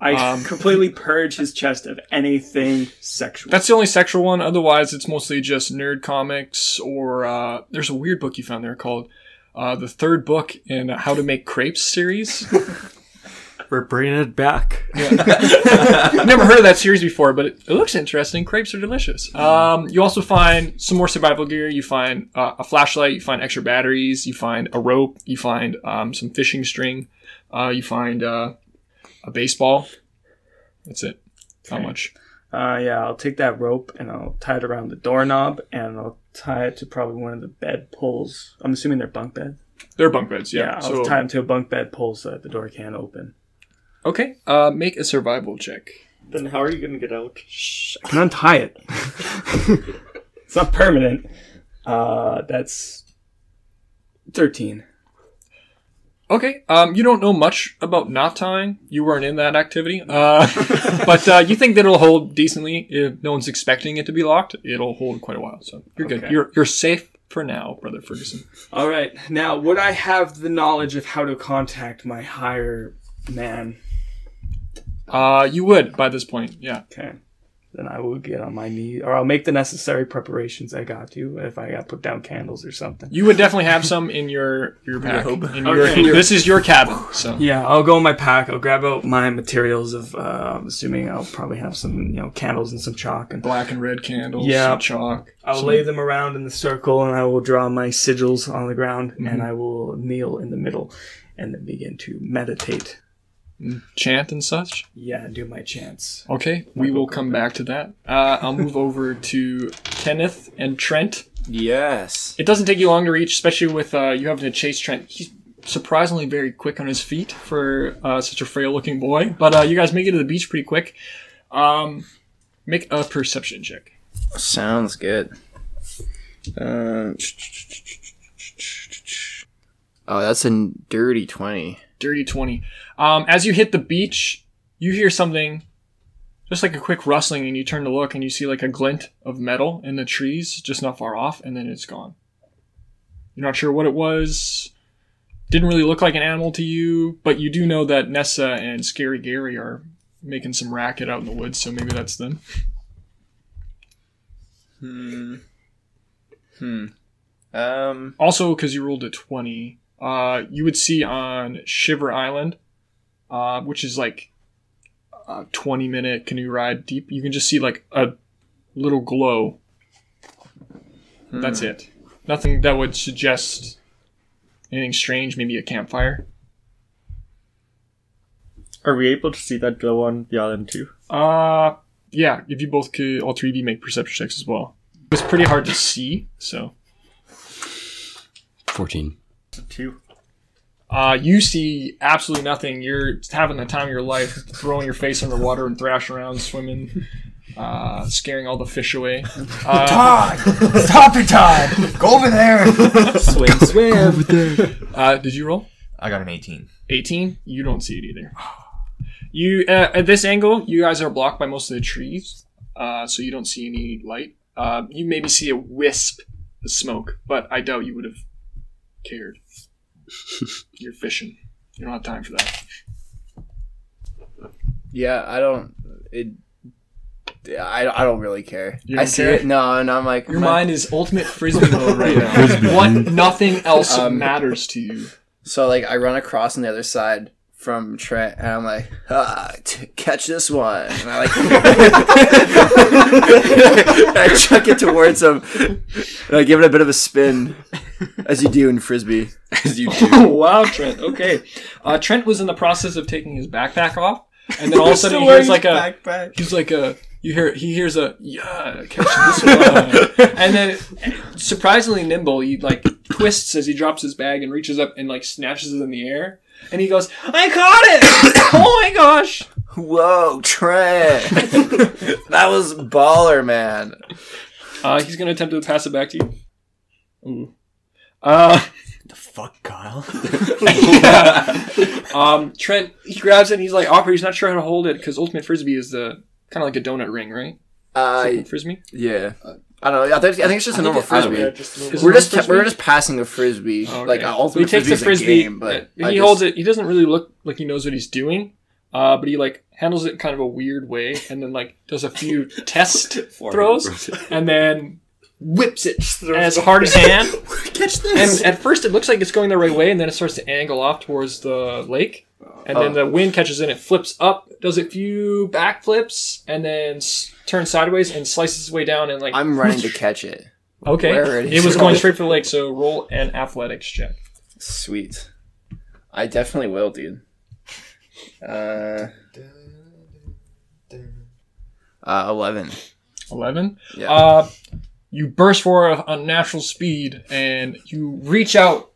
I um, completely purge his chest of anything sexual. That's the only sexual one. Otherwise, it's mostly just nerd comics or uh, there's a weird book you found there called uh, the third book in How to Make Crepes series. We're bringing it back. I've never heard of that series before, but it, it looks interesting. Crepes are delicious. Um, you also find some more survival gear. You find uh, a flashlight. You find extra batteries. You find a rope. You find um, some fishing string. Uh, you find uh, a baseball. That's it. Not much. Uh, yeah, I'll take that rope and I'll tie it around the doorknob and I'll tie it to probably one of the bed poles. I'm assuming they're bunk beds. They're bunk beds. Yeah, Yeah. I'll so tie them to a bunk bed pole so that the door can't open. Okay. Uh, make a survival check. Then how are you gonna get out? I can untie it. it's not permanent. Uh, that's 13. Okay. Um, you don't know much about knot tying. You weren't in that activity. Uh, but uh, you think that it'll hold decently. If no one's expecting it to be locked, it'll hold quite a while. So you're good. Okay. You're you're safe for now, brother Ferguson. All right. Now, would I have the knowledge of how to contact my higher man? Uh, you would by this point. Yeah. Okay. Then I will get on my knee, or I'll make the necessary preparations. I got to if I got put down candles or something. You would definitely have some in your your pack. In your, Okay. this is your cabin. So Yeah, I'll go in my pack. I'll grab out my materials of. Uh, I'm assuming I'll probably have some, you know, candles and some chalk, and black and red candles. Yeah. some chalk. I'll some- lay them around in the circle, and I will draw my sigils on the ground, Mm-hmm. and I will kneel in the middle, and then begin to meditate. Chant and such. Yeah, do my chants. Okay, we will come back to that. Uh, I'll move over to Kenneth and Trent. yes. It doesn't take you long to reach, especially with uh, you having to chase Trent. He's surprisingly very quick on his feet for uh, such a frail-looking boy. But uh, you guys make it to the beach pretty quick. Um, make a perception check. Sounds good. Uh, oh, that's a dirty 20. Dirty twenty. Um, as you hit the beach, you hear something, just like a quick rustling, and you turn to look, and you see like a glint of metal in the trees, just not far off, and then it's gone. You're not sure what it was. Didn't really look like an animal to you, but you do know that Nessa and Scary Gary are making some racket out in the woods, so maybe that's them. Hmm. Hmm. Um. Also, because you rolled a 20, uh, you would see on Shiver Island, uh, which is like a 20 minute canoe ride deep, you can just see like a little glow. That's it. Nothing that would suggest anything strange, maybe a campfire. Are we able to see that glow on the island too? Uh, yeah, if you both could, all three of you make perception checks as well. It's pretty hard to see, so. 14. Two. Uh, you see absolutely nothing. You're having the time of your life, throwing your face underwater and thrashing around, swimming, uh, scaring all the fish away. Uh, Todd! Stop it, Todd! Go over there! Swim, swim. over uh, did you roll? I got an 18. 18? You don't see it either. You uh, at this angle, you guys are blocked by most of the trees, uh, so you don't see any light. Uh, you maybe see a wisp of smoke, but I doubt you would have cared. You're fishing. You don't have time for that. Yeah, I don't. It. I, I don't really care. You I don't see care? it. No, and I'm like, Your my- mind is ultimate frisbee mode right now. What? Nothing else Um, matters to you. So like, I run across on the other side from Trent, and I'm like, ah, t- catch this one. And I like, I chuck it towards him, and I give it a bit of a spin, as you do in frisbee. As you do. Oh wow, Trent. Okay, uh, Trent was in the process of taking his backpack off, and then all of a sudden he hears like a backpack. he's like a you hear he hears a yeah catch this one, and then surprisingly nimble he like twists as he drops his bag and reaches up and like snatches it in the air, and he goes I caught it! oh my gosh! Whoa, Trent. that was baller, man. Uh, he's gonna attempt to pass it back to you. Ooh. Uh, The fuck, Kyle? um, Trent, he grabs it and he's like, awkward. He's not sure how to hold it because ultimate frisbee is the kind of like a donut ring, right? Uh, Ultimate frisbee. yeah. I don't know. I think, I think it's just a normal frisbee. know. Is We're just normal te- frisbee? we're just passing a frisbee. Oh, Like okay. uh, So he ultimate takes the frisbee's a frisbee, game, but he just- holds it. He doesn't really look like he knows what he's doing, uh, but he like handles it kind of a weird way, and then like does a few test throws, and then whips it as hard as he can. Catch this. And at first, it looks like it's going the right way, and then it starts to angle off towards the lake. And then the wind catches in, it flips up, does a few backflips, and then s- turns sideways and slices its way down. And like, I'm running to catch it. okay, it it was going straight for the lake. So roll an athletics check. Sweet. I definitely will, dude. Uh, uh eleven. Eleven. Yeah. Uh, you burst for a natural speed, and you reach out,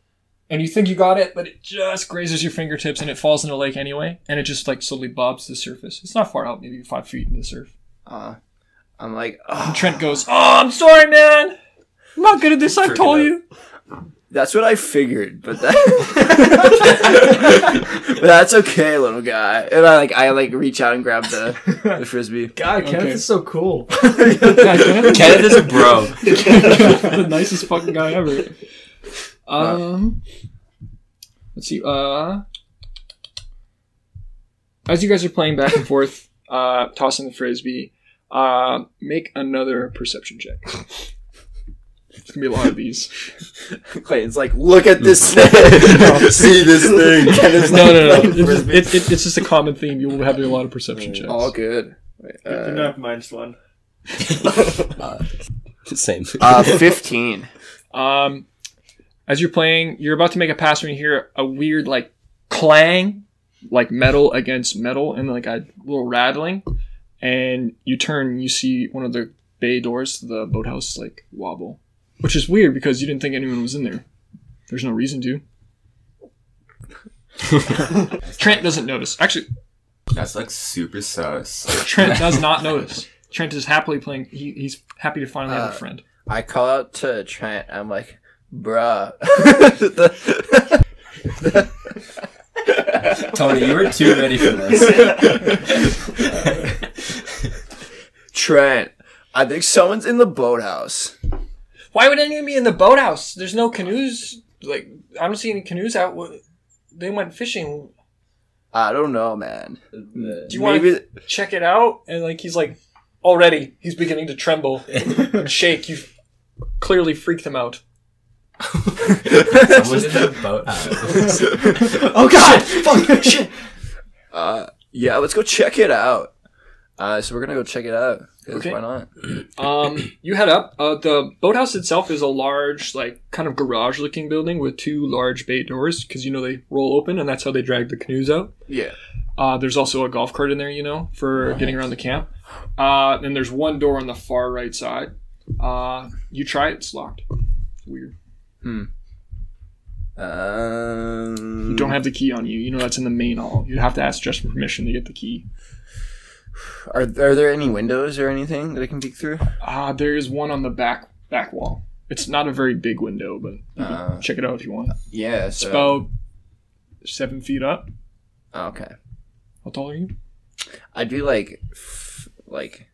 and you think you got it, but it just grazes your fingertips, and it falls in the lake anyway, and it just like slowly bobs the surface. It's not far out, maybe five feet in the surf. Uh, I'm like, And oh, Trent goes, "Oh, I'm sorry, man. I'm not good at this. I told out. you." that's what I figured, but that, but that's okay, little guy. And I like, I like reach out and grab the, the frisbee. God, Kenneth Okay. is so cool. Kenneth Kenneth is a bro. the nicest fucking guy ever. Um, let's see. Uh, as you guys are playing back and forth, uh, tossing the frisbee, uh, make another perception check. It's gonna be a lot of these. Clayton's like, look at this thing. See this thing. Kenneth's No, like, no, no. playing It's just, frisbee. it, it, it's just a common theme. You will have a lot of perception checks. All good. Wait, Good Uh, enough, minus one. Same. uh, fifteen. Um, as you're playing, you're about to make a pass when you hear a weird like clang, like metal against metal, and like a little rattling. And you turn, you see one of the bay doors to the boathouse like wobble, which is weird because you didn't think anyone was in there. There's no reason to. Trent doesn't notice. Actually, That's like super sus. Trent does not notice. Trent is happily playing. He, he's happy to finally have a Uh, friend. I call out to Trent. I'm like, bruh. Tony, you were too ready for this. Trent, I think someone's in the boathouse. Why would anyone be in the boathouse? There's no canoes. Like I don't see any canoes out. They went fishing. I don't know, man. Do you want to check it out? And like he's like, already he's beginning to tremble and shake. You've clearly freaked him out. Someone's in the boathouse. oh god! Fuck! Shit! Uh, yeah, let's go check it out. Uh, so we're gonna go check it out. 'cause Okay. Why not? Um, you head up. Uh, the boathouse itself is a large, like kind of garage-looking building with two large bay doors because you know they roll open and that's how they drag the canoes out. Yeah. Uh, there's also a golf cart in there, you know, for getting around the camp. Uh, and there's one door on the far right side. Uh, you try it, it's locked. It's weird. Um. You don't have the key on you. You know that's in the main hall. You have to ask just for permission to get the key. Are are there any windows or anything that I can peek through? Ah, there is one on the back back wall. It's not a very big window, but you Uh, can check it out if you want. Yeah. It's So. about seven feet up. okay. How tall are you? I'd be like, f- like,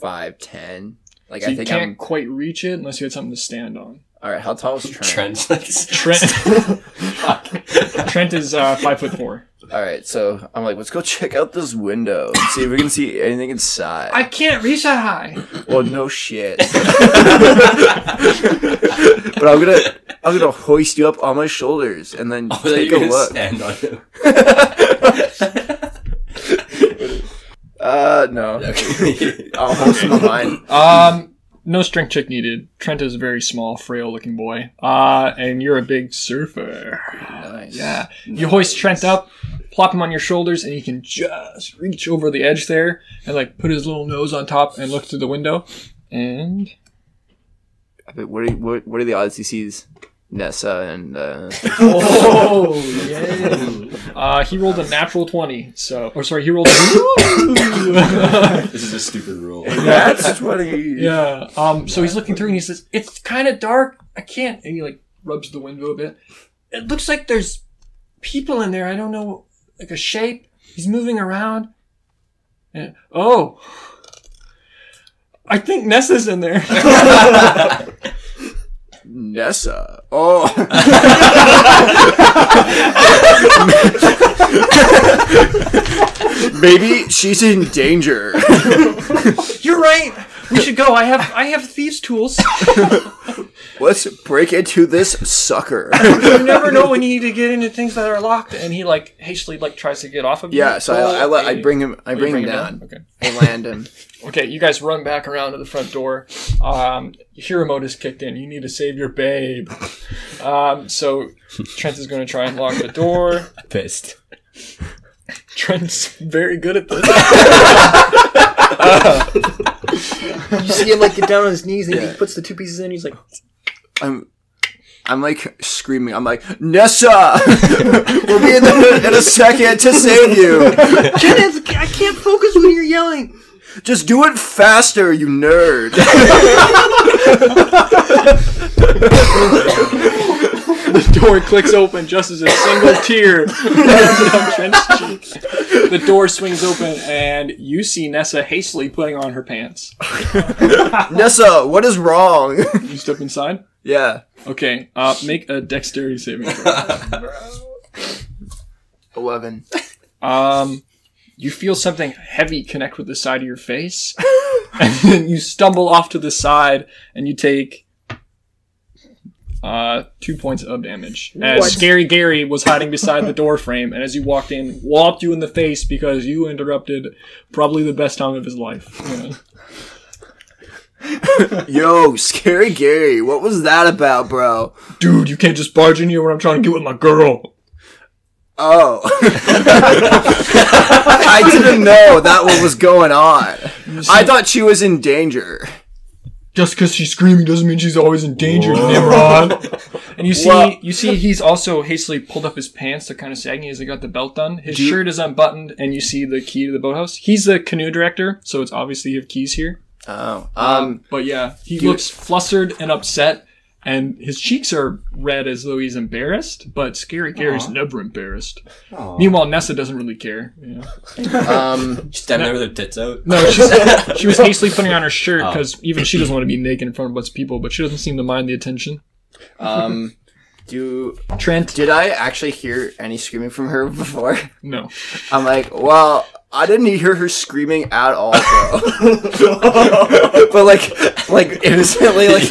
five ten. Like So I you think can't I'm. quite reach it unless you had something to stand on. All right. How tall is Trent? Trent. Trent Trent is uh, five foot four. All right. So I'm like, let's go check out this window and see if we can see anything inside. I can't reach that high. Well, no shit. but I'm gonna I'm gonna hoist you up on my shoulders and then oh, that take you're a look. stand on him. Uh, no. Okay. I'll hold some of mine. Um, no strength check needed. Trent is a very small, frail-looking boy. Uh, and you're a big surfer. Nice. Yeah. You hoist Trent up, plop him on your shoulders, and he can just reach over the edge there and like put his little nose on top and look through the window. And But what are what, what are the odds he sees Nessa and uh, Oh, yeah. Uh, he rolled a natural twenty. So, or sorry, he rolled. A, This is a stupid rule. that's twenty. yeah. Um. So he's looking through and he says, "It's kind of dark. I can't." And he like rubs the window a bit. It looks like there's people in there. I don't know, like a shape. He's moving around. And, oh. I think Nessa's in there. Nessa. Oh. Maybe she's in danger. You're right. We should go. I have I have thieves' tools. Let's break into this sucker. you never know when you need to get into things that are locked. And he like hastily like tries to get off of. Yeah, so I, I, let, I bring him. I you bring, him down. Okay. I land him. Okay, you guys run back around to the front door. Um, hero mode is kicked in. You need to save your babe. Um, so Trent is going to try and lock the door. Pissed. Trent's very good at this. You see him like get down on his knees and he puts the two pieces in. He's like, I'm. I'm like screaming. I'm like Nessa. we'll be in, the, in a second to save you. Kenneth, I can't focus when you're yelling. Just do it faster, you nerd. the door clicks open just as a single tear runs down Trent's cheek. The door swings open and you see Nessa hastily putting on her pants. Nessa, what is wrong? You step inside. yeah. Okay, uh, make a dexterity saving throw. Eleven. Um, you feel something heavy connect with the side of your face, and then you stumble off to the side, and you take uh, two points of damage. As What? Scary Gary was hiding beside the door frame, and as you walked in, walloped you in the face because you interrupted probably the best time of his life. Yeah. Yo, scary Gary, what was that about, bro? Dude, you can't just barge in here when I'm trying to get with my girl. Oh. I didn't know that what was going on. I thought she was in danger. Just because she's screaming doesn't mean she's always in danger, Nimrod. and you see, Well- you see, he's also hastily pulled up his pants. They're kind of sagging as he got the belt done. His Do you- shirt is unbuttoned, and you see the key to the boathouse. He's the canoe director, so it's obviously you have keys here. Oh. Um But yeah, he do you- looks flustered and upset, and his cheeks are red as though he's embarrassed. But Scary Gary's never embarrassed. Meanwhile, Nessa doesn't really care. you know. um Standing there with her tits out. No, she's, she was hastily putting on her shirt because even she doesn't want to be naked in front of a bunch of people, but she doesn't seem to mind the attention. um do Trent, did I actually hear any screaming from her before? no. I'm like, well, I didn't hear her screaming at all, bro. but like, like innocently, like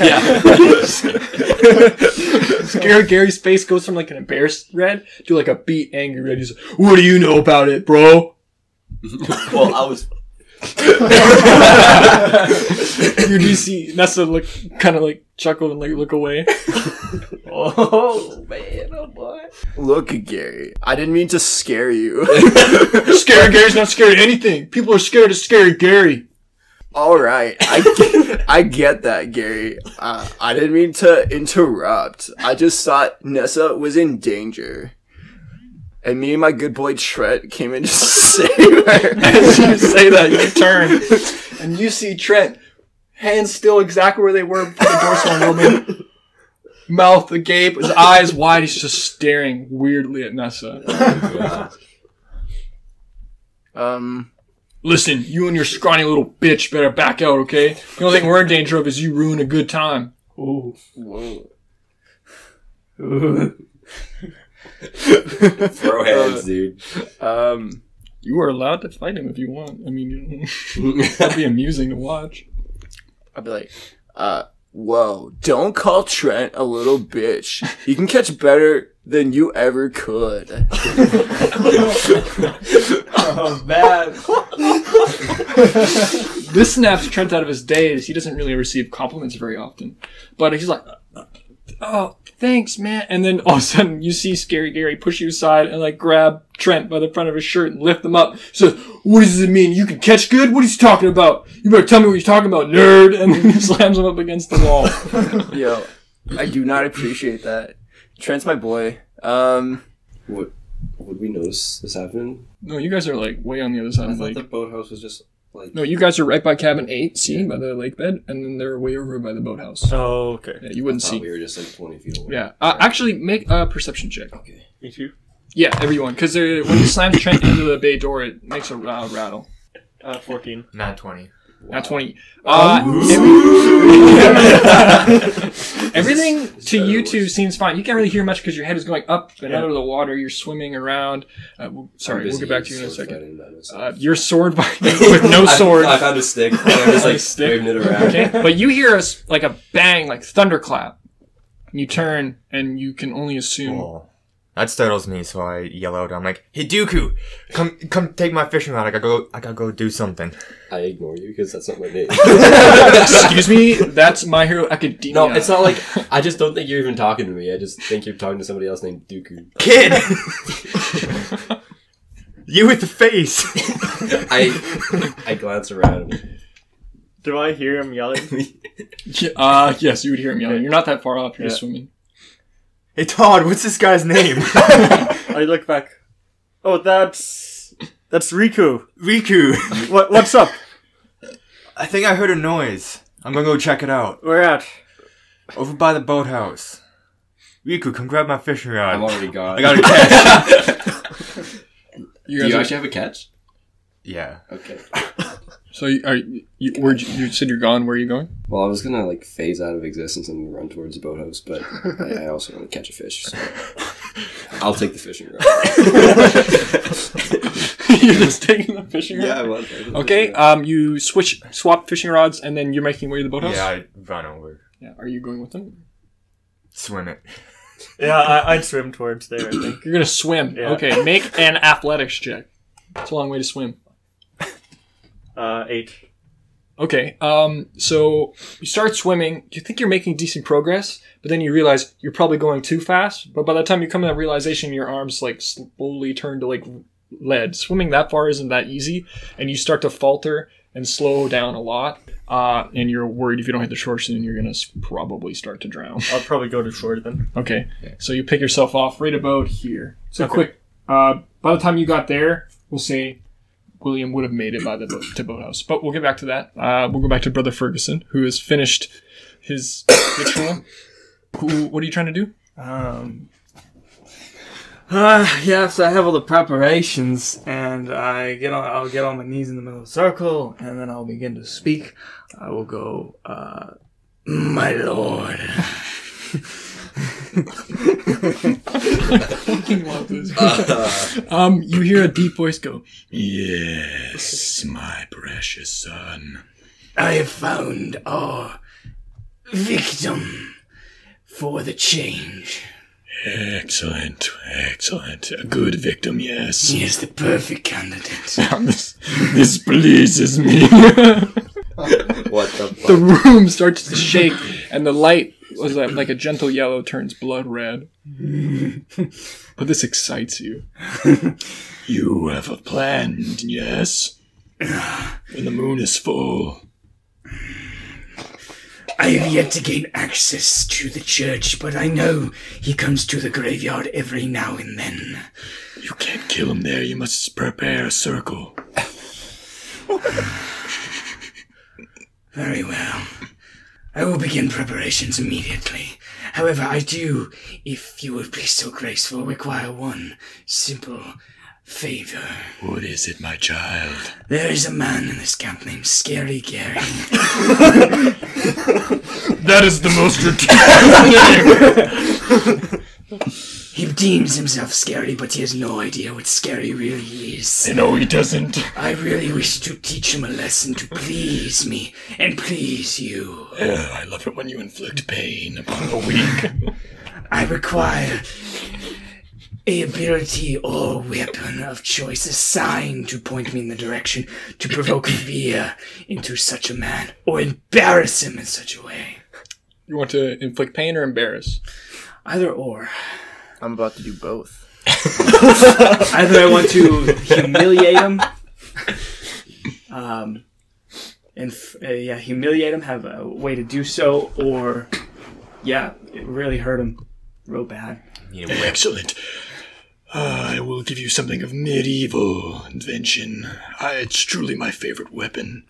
Scary Gary's face goes from like an embarrassed red to like a beat angry red. He's like, "What do you know about it, bro?" Well, I was. You do see Nessa look kind of like chuckle and like look away. Oh man, oh boy. Look, Gary, I didn't mean to scare you. Scary Gary's not scared of anything. People are scared of Scary Gary. All right, I get, I get that, Gary. Uh, I didn't mean to interrupt. I just thought Nessa was in danger, and me and my good boy Trent came in to save her. As you say that, you turn and you see Trent, hands still exactly where they were before the door swung open. Mouth agape, his eyes wide. He's just staring weirdly at Nessa. Um, Listen, you and your scrawny little bitch better back out, okay? The only thing we're in danger of is you ruin a good time. Ooh. whoa. Throw hands, dude. Um, You are allowed to fight him if you want. I mean, that'd be amusing to watch. I'd be like, uh, whoa, don't call Trent a little bitch. He can catch better than you ever could. Oh man. This snaps Trent out of his daze. He doesn't really receive compliments very often. But he's like, oh, thanks, man. And then all of a sudden, you see Scary Gary push you aside and like grab Trent by the front of his shirt and lift him up. So, what does it mean? You can catch good? What is he talking about? You better tell me what you're talking about, nerd. And then he slams him up against the wall. Yo, I do not appreciate that. Trent's my boy. Um, What would we notice this happening? No, you guys are like way on the other side I of the thought lake. the boathouse was just like. No, you guys are right by cabin eight, see, by the lake bed, and then they're way over by the boathouse. Oh, okay. Yeah, you wouldn't thought see. we were just like twenty feet away. Yeah, uh, actually, make a perception check. Okay. Me too. Yeah, everyone, because when you slam Trent into the bay door, it makes a loud rattle. Uh, 14. Not 20. Not twenty. Uh, every- everything to you two seems fine. You can't really hear much because your head is going up and out of the water. You're swimming around. Uh, we'll- sorry, we'll get back to you in a second. Uh, you're sword with no sword. I, I found a stick. I'm just like Stick. waving it around. Okay, but you hear us like a bang, like thunderclap. And you turn and you can only assume. Oh. That startles me, so I yell out. I'm like, "Hey, Dooku, come, come, take my fishing rod. I gotta go. I gotta go do something." I ignore you because that's not my name. Excuse me, that's My Hero Academia. no, it's not like I just don't think you're even talking to me. I just think you're talking to somebody else named Dooku. Kid, you with the face. I I glance around. Do I hear him yelling? Yeah, Uh, yes, you would hear him yelling. You're not that far off. You're just swimming. Hey, Todd, what's this guy's name? I look back. Oh, that's that's Riku. Riku. What what's up? I think I heard a noise. I'm gonna go check it out. Where at? Over by the boathouse. Riku, come grab my fishing rod. I'm already gone. I got a catch. You Do you are- actually have a catch? yeah. Okay. so you, are you, you, where'd you, you said you're gone. Where are you going? Well, I was gonna like phase out of existence and run towards the boathouse, but I, I also want to catch a fish. So I'll take the fishing rod. you're just taking the fishing rod. yeah, I want. to. Okay. Um, you switch, swap fishing rods, and then you're making your way to the boathouse. Yeah, I run over. Yeah. Are you going with them? Swim it. Yeah, I, I'd swim towards there. I think. You're gonna swim. Yeah. Okay. Make an athletics check. It's a long way to swim. Uh, eight. Okay. Um. So you start swimming. You think you're making decent progress, but then you realize you're probably going too fast. But by the time you come to that realization, your arms like slowly turn to like lead. Swimming that far isn't that easy, and you start to falter and slow down a lot. Uh, and you're worried if you don't hit the shore soon, you're gonna probably start to drown. I'll probably go to shore then. Okay. So you pick yourself off right about here. So quick. Uh, by the time you got there, we'll say William would have made it by the boat, to boathouse. But we'll get back to that. Uh, we'll go back to Brother Ferguson, who has finished his ritual. Who? What are you trying to do? Um. Uh, yeah, so I have all the preparations, and I get on. I'll get on my knees in the middle of the circle, and then I'll begin to speak. I will go, uh, my lord. Um, you hear a deep voice go, "Yes, my precious son." I have found our victim for the change. Excellent, excellent. A good victim, yes. He is the perfect candidate. this, this pleases me. What the fuck? the room starts to shake, and the light was like, like a gentle yellow turns blood red. but this excites you. you have a plan, yes? When the moon is full. I have yet to gain access to the church, but I know he comes to the graveyard every now and then. You can't kill him there. You must prepare a circle. Very well. I will begin preparations immediately. However, I do, if you would be so graceful, require one simple favor. What is it, my child? There is a man in this camp named Scary Gary. That is the most ridiculous He deems himself scary, but he has no idea what scary really is. No, he doesn't. I really wish to teach him a lesson to please me and please you. Ugh, I love it when you inflict pain upon the weak. I require a ability or weapon of choice assigned to point me in the direction to provoke fear into such a man or embarrass him in such a way. you want to inflict pain or embarrass? Either or. I'm about to do both. Either I want to humiliate him, um, and f- uh, yeah, humiliate him, have a way to do so, or yeah, it really hurt him real bad. Need a. Excellent. Uh, I will give you something of medieval invention. Uh, it's truly my favorite weapon.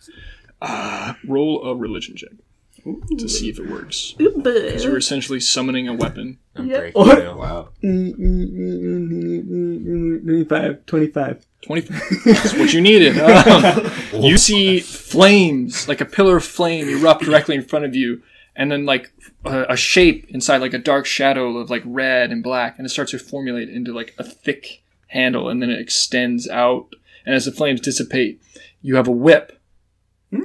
Uh, roll a religion check to see if it works. Because you're essentially summoning a weapon. I'm breaking What? you. Wow. 25, 25. 20 That's what you needed. Um, you see flames, like a pillar of flame erupt directly in front of you, and then like a, a shape inside, like a dark shadow of like red and black, and it starts to formulate into like a thick handle, and then it extends out. And as the flames dissipate, you have a whip. A-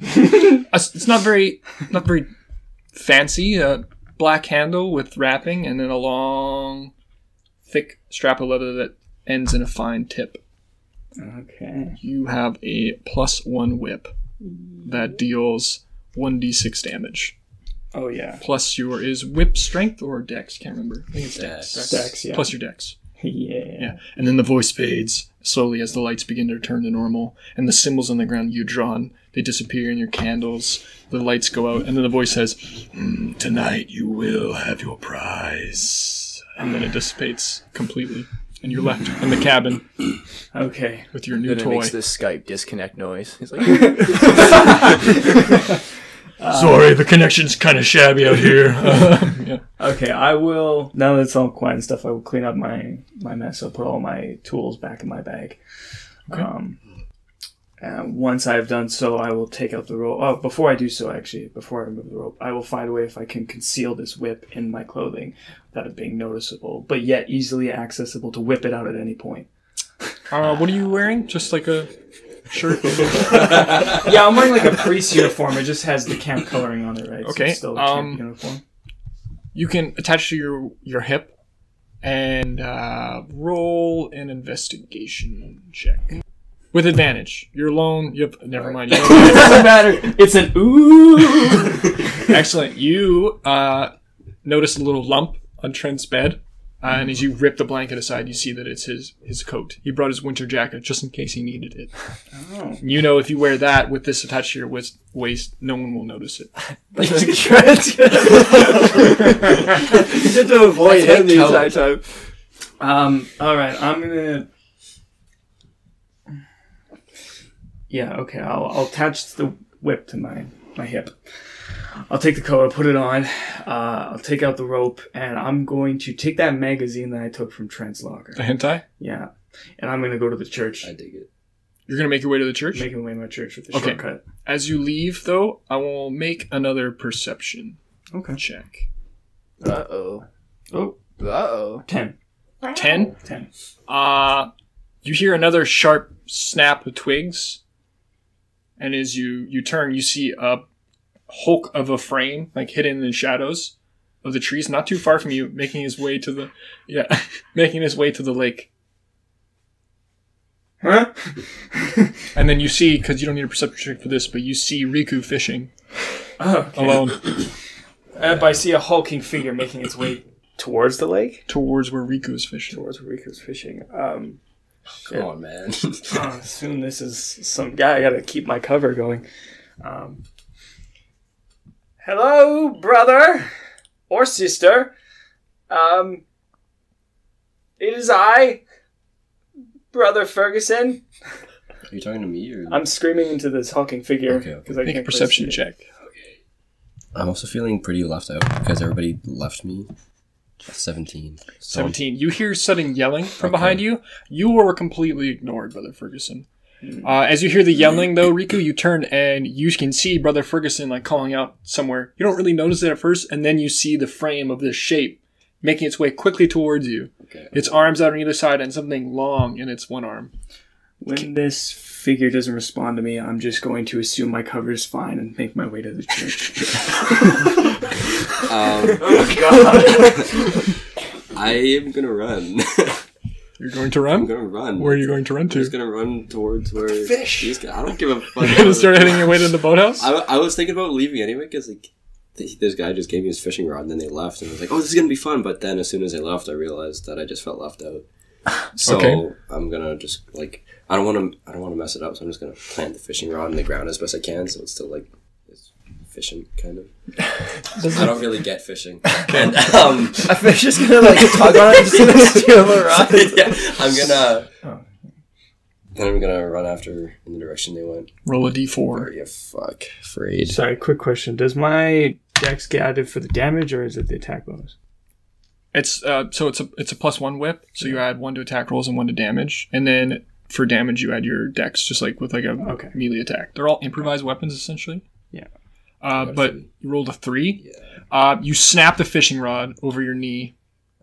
it's not very, not very fancy. A black handle with wrapping, and then a long, thick strap of leather that ends in a fine tip Okay. you have a plus one whip that deals 1d6 damage. Oh, yeah. Plus your is whip strength or dex? Can't remember. I think it's dex. Dex. Dex, yeah. Plus your dex. yeah. Yeah. And then the voice fades slowly as the lights begin to return to normal, and the symbols on the ground you drawn they disappear in your candles. The lights go out, and then the voice says, "Hmm, "Tonight you will have your prize." And then it dissipates completely, and you're left in the cabin Okay. with your new Then it toy. makes this Skype disconnect noise. He's like, Sorry, the connection's kind of shabby out here. yeah. Okay, I will. Now that it's all quiet and stuff, I will clean up my my mess. I'll put all my tools back in my bag. Um, and once I've done so, I will take out the rope. Oh, before I do so, actually, before I remove the rope, I will find a way if I can conceal this whip in my clothing without it being noticeable, but yet easily accessible to whip it out at any point. Uh, what are you wearing? Just like a shirt? Yeah, I'm wearing like a priest uniform. It just has the camp coloring on it, right? So Okay, it's still a camp um, uniform. you can attach to your your hip and uh, roll an investigation check with advantage. You're alone. You have never mind. You It doesn't matter. It's an ooh. Excellent. You uh, notice a little lump on Trent's bed, uh, and as you rip the blanket aside, you see that it's his his coat. He brought his winter jacket just in case he needed it. Oh. You know, if you wear that with this attached to your wis- waist, no one will notice it. Just to avoid him the entire time. Um. All right. I'm gonna. Yeah. Okay. I'll I'll attach the whip to my my hip. I'll take the coat. I'll put it on. Uh, I'll take out the rope, and I'm going to take that magazine that I took from Trent's locker. The hentai. Yeah. And I'm gonna go to the church. I dig it. You're gonna make your way to the church. Making my way to my church with the Okay. shortcut. As you leave, though, I will make another perception Okay. check. uh oh. Oh. Uh oh. Ten. Ten. Ten. Uh, you hear another sharp snap of twigs, and as you you turn, you see a hulk of a frame, like hidden in the shadows of the trees, not too far from you, making his way to the yeah, making his way to the lake. Huh? And then you see, because you don't need a perception check for this, but you see Riku fishing Oh, okay. alone Uh, but I see a hulking figure making its way towards the lake. towards where Riku is fishing. Towards where Riku's fishing. Um. Come on, man. uh, soon this is some guy. I gotta keep my cover going. Um, hello, brother or sister. Um, it is I, brother Ferguson. Are you talking to me or? I'm screaming into this hulking figure Okay, okay. because I Make a can't perception quite see it. check. I'm also feeling pretty left out because everybody left me. Seventeen. So 17. You hear sudden yelling from Okay. behind you. You were completely ignored, Brother Ferguson. Uh, as you hear the yelling, though, Riku, you turn and you can see Brother Ferguson like calling out somewhere. You don't really notice it at first, and then you see the frame of this shape making its way quickly towards you. Okay. Its arms out on either side and something long in its one arm. When this figure doesn't respond to me, I'm just going to assume my cover is fine and make my way to the church. Um, I am gonna run. You're going to run? I'm run? gonna run. Where are you going to run I'm to? just gonna run towards where Fish. these guys- I don't give a fuck. You're gonna start heading your way to the boathouse? I, I was thinking about leaving anyway because like th- this guy just gave me his fishing rod and then they left and I was like, oh, this is gonna be fun. But then as soon as they left, I realized that I just felt left out. So Okay. I'm gonna just like I don't want to I don't want to mess it up. So I'm just gonna plant the fishing rod in the ground as best I can so it's still like it's efficient, kind of. I don't really get fishing, and um, A fish is gonna like tug on it and just gonna steal the rod. yeah, I'm gonna. Then I'm gonna run after in the direction they went. Roll a d4. Yeah, fuck, afraid. Sorry, quick question. Does my dex get added for the damage or is it the attack bonus? It's uh, so it's a it's a plus one whip. So you add one to attack rolls and one to damage, and then for damage you add your dex, just like with like a Okay. melee attack. They're all improvised weapons essentially. Yeah. Uh, but you rolled a three. Uh, you snap the fishing rod over your knee,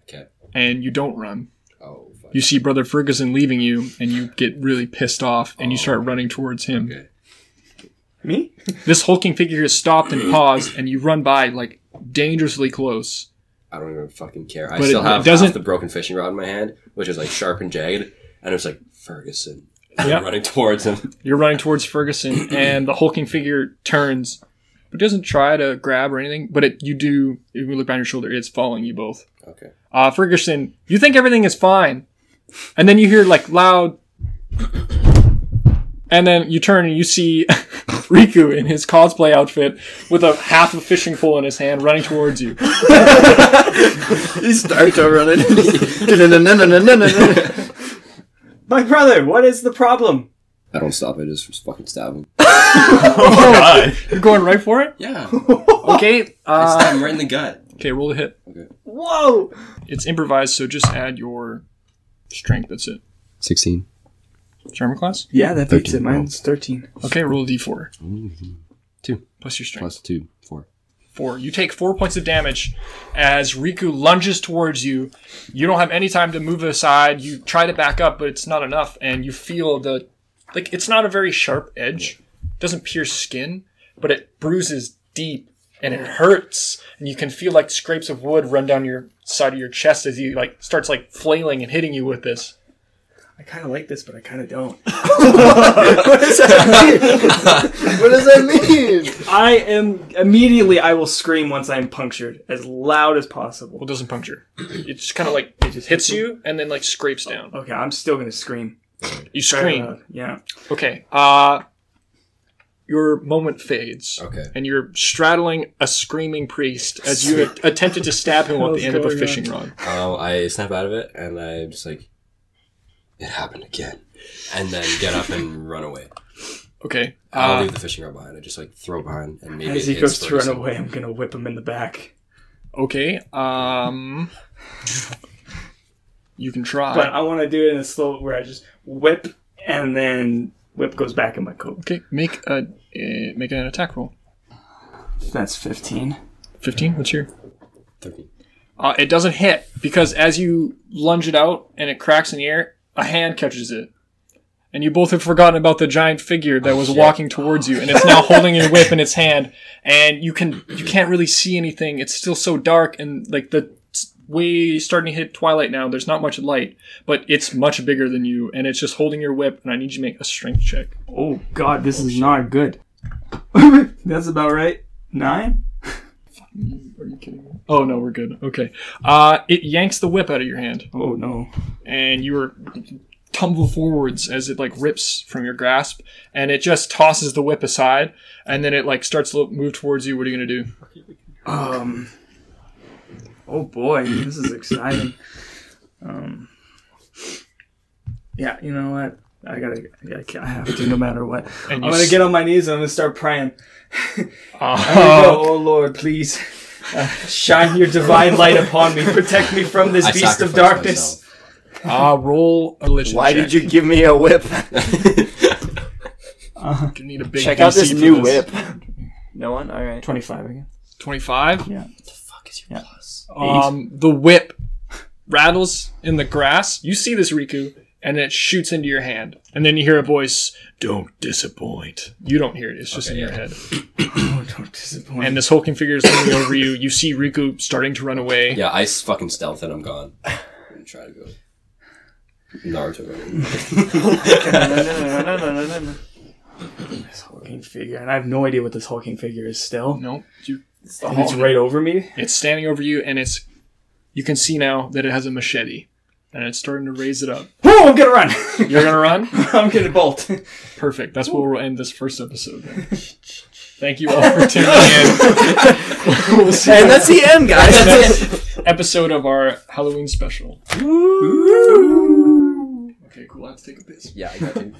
Okay. and you don't run. Oh, fuck. You see Brother Ferguson leaving you, and you get really pissed off, and you start running towards him. Okay. Me? This hulking figure has stopped and paused, and you run by like dangerously close. I don't even fucking care. I But still it- have it doesn't- half the broken fishing rod in my hand, which is like sharp and jagged, and it's like Ferguson. And Yeah. I'm running towards him. You're running towards Ferguson, and the hulking figure turns, but doesn't try to grab or anything. But it, you do. If you look behind your shoulder, it's following you both. Okay. Uh, Ferguson, you think everything is fine, and then you hear like loud, and then you turn and you see Riku in his cosplay outfit with a half a fishing pole in his hand, running towards you. He starts to run. My brother, what is the problem? I don't stop it. Just, just fucking stab him. You're going right for it. Yeah. Okay. I Uh, stab him right in the gut. okay. Roll a hit. Okay. Whoa! It's improvised, so just add your strength. That's it. Sixteen. Charmer class. Yeah, that beats 13. it. Mine's 13. Okay, roll a d4 Two plus your strength. plus two, four. Four. You take four points of damage as Riku lunges towards you. You don't have any time to move aside. You try to back up, but it's not enough, and you feel the like it's not a very sharp edge. It doesn't pierce skin, but it bruises deep and it hurts. And you can feel like scrapes of wood run down your side of your chest as he like starts like flailing and hitting you with this. I kind of like this, but I kind of don't. what does that mean? what does that mean? I am immediately. I will scream once I am punctured as loud as possible. Well, it doesn't puncture. It just kind of like it just hits you and then like scrapes down. Okay, I'm still gonna scream. You Very scream. loud. Yeah. Okay. Uh your moment fades. Okay. And you're straddling a screaming priest as you attempted to stab him with the end of a going on? fishing rod. Um, I snap out of it, and I'm just like, it happened again, and then get up and run away. Okay. I don't Uh, leave the fishing rod behind. I just like throw behind, and maybe As he goes to run Ferguson. away, I'm gonna whip him in the back. okay. Um you can try. But I want to do it in a slow where I just whip and then whip goes back in my coat. okay, make a uh, make an attack roll. That's 15. 15, what's your? Thirteen. Uh, it doesn't hit because as you lunge it out and it cracks in the air, a hand catches it. And you both have forgotten about the giant figure that was walking towards you, and it's now holding your whip in its hand. And you can you can't really see anything. It's still so dark, and like the it's way starting to hit twilight now. There's not much light, but it's much bigger than you, and it's just holding your whip. And I need you to make a strength check. Oh god, this is not good. That's about right. Nine? Are you kidding me? Oh no, we're good. Okay. Uh, it yanks the whip out of your hand. Oh no. and you are tumble forwards as it like rips from your grasp and it just tosses the whip aside and then it like starts to move towards you what are you gonna do Um. Oh boy, this is exciting. Um. Yeah, you know what? I gotta. I, can't, I have to, no matter what. and I'm gonna get on my knees and I'm gonna start praying. uh, go, oh Lord, please uh, shine your divine light upon me. Protect me from this I beast of sacrificed darkness. uh, roll a religion Why check. did you give me a whip? You need a big Check out this for new whip. No one? Alright. 25 again. 25 Yeah. Fuck is your plus? Um the whip rattles in the grass you see this riku and it shoots into your hand and then you hear a voice don't disappoint you don't hear it it's just in your head Oh, don't disappoint. and this hulking figure is leaning over you you see riku starting to run away Yeah, I s- fucking stealth and I'm gone. I'm gonna try to go. Naruto. this hulking figure, and I have no idea what this hulking figure is still. no you And it's right over me. It's standing over you, and it's you can see now that it has a machete, and it's starting to raise it up. Whoa, I'm gonna run. You're gonna run. I'm gonna bolt. Perfect. That's where we'll end this first episode. Then. Thank you all for tuning in. we'll see And that's the end, guys. That's next episode of our Halloween special. Okay, cool. I have to take a piss. Yeah, I got to.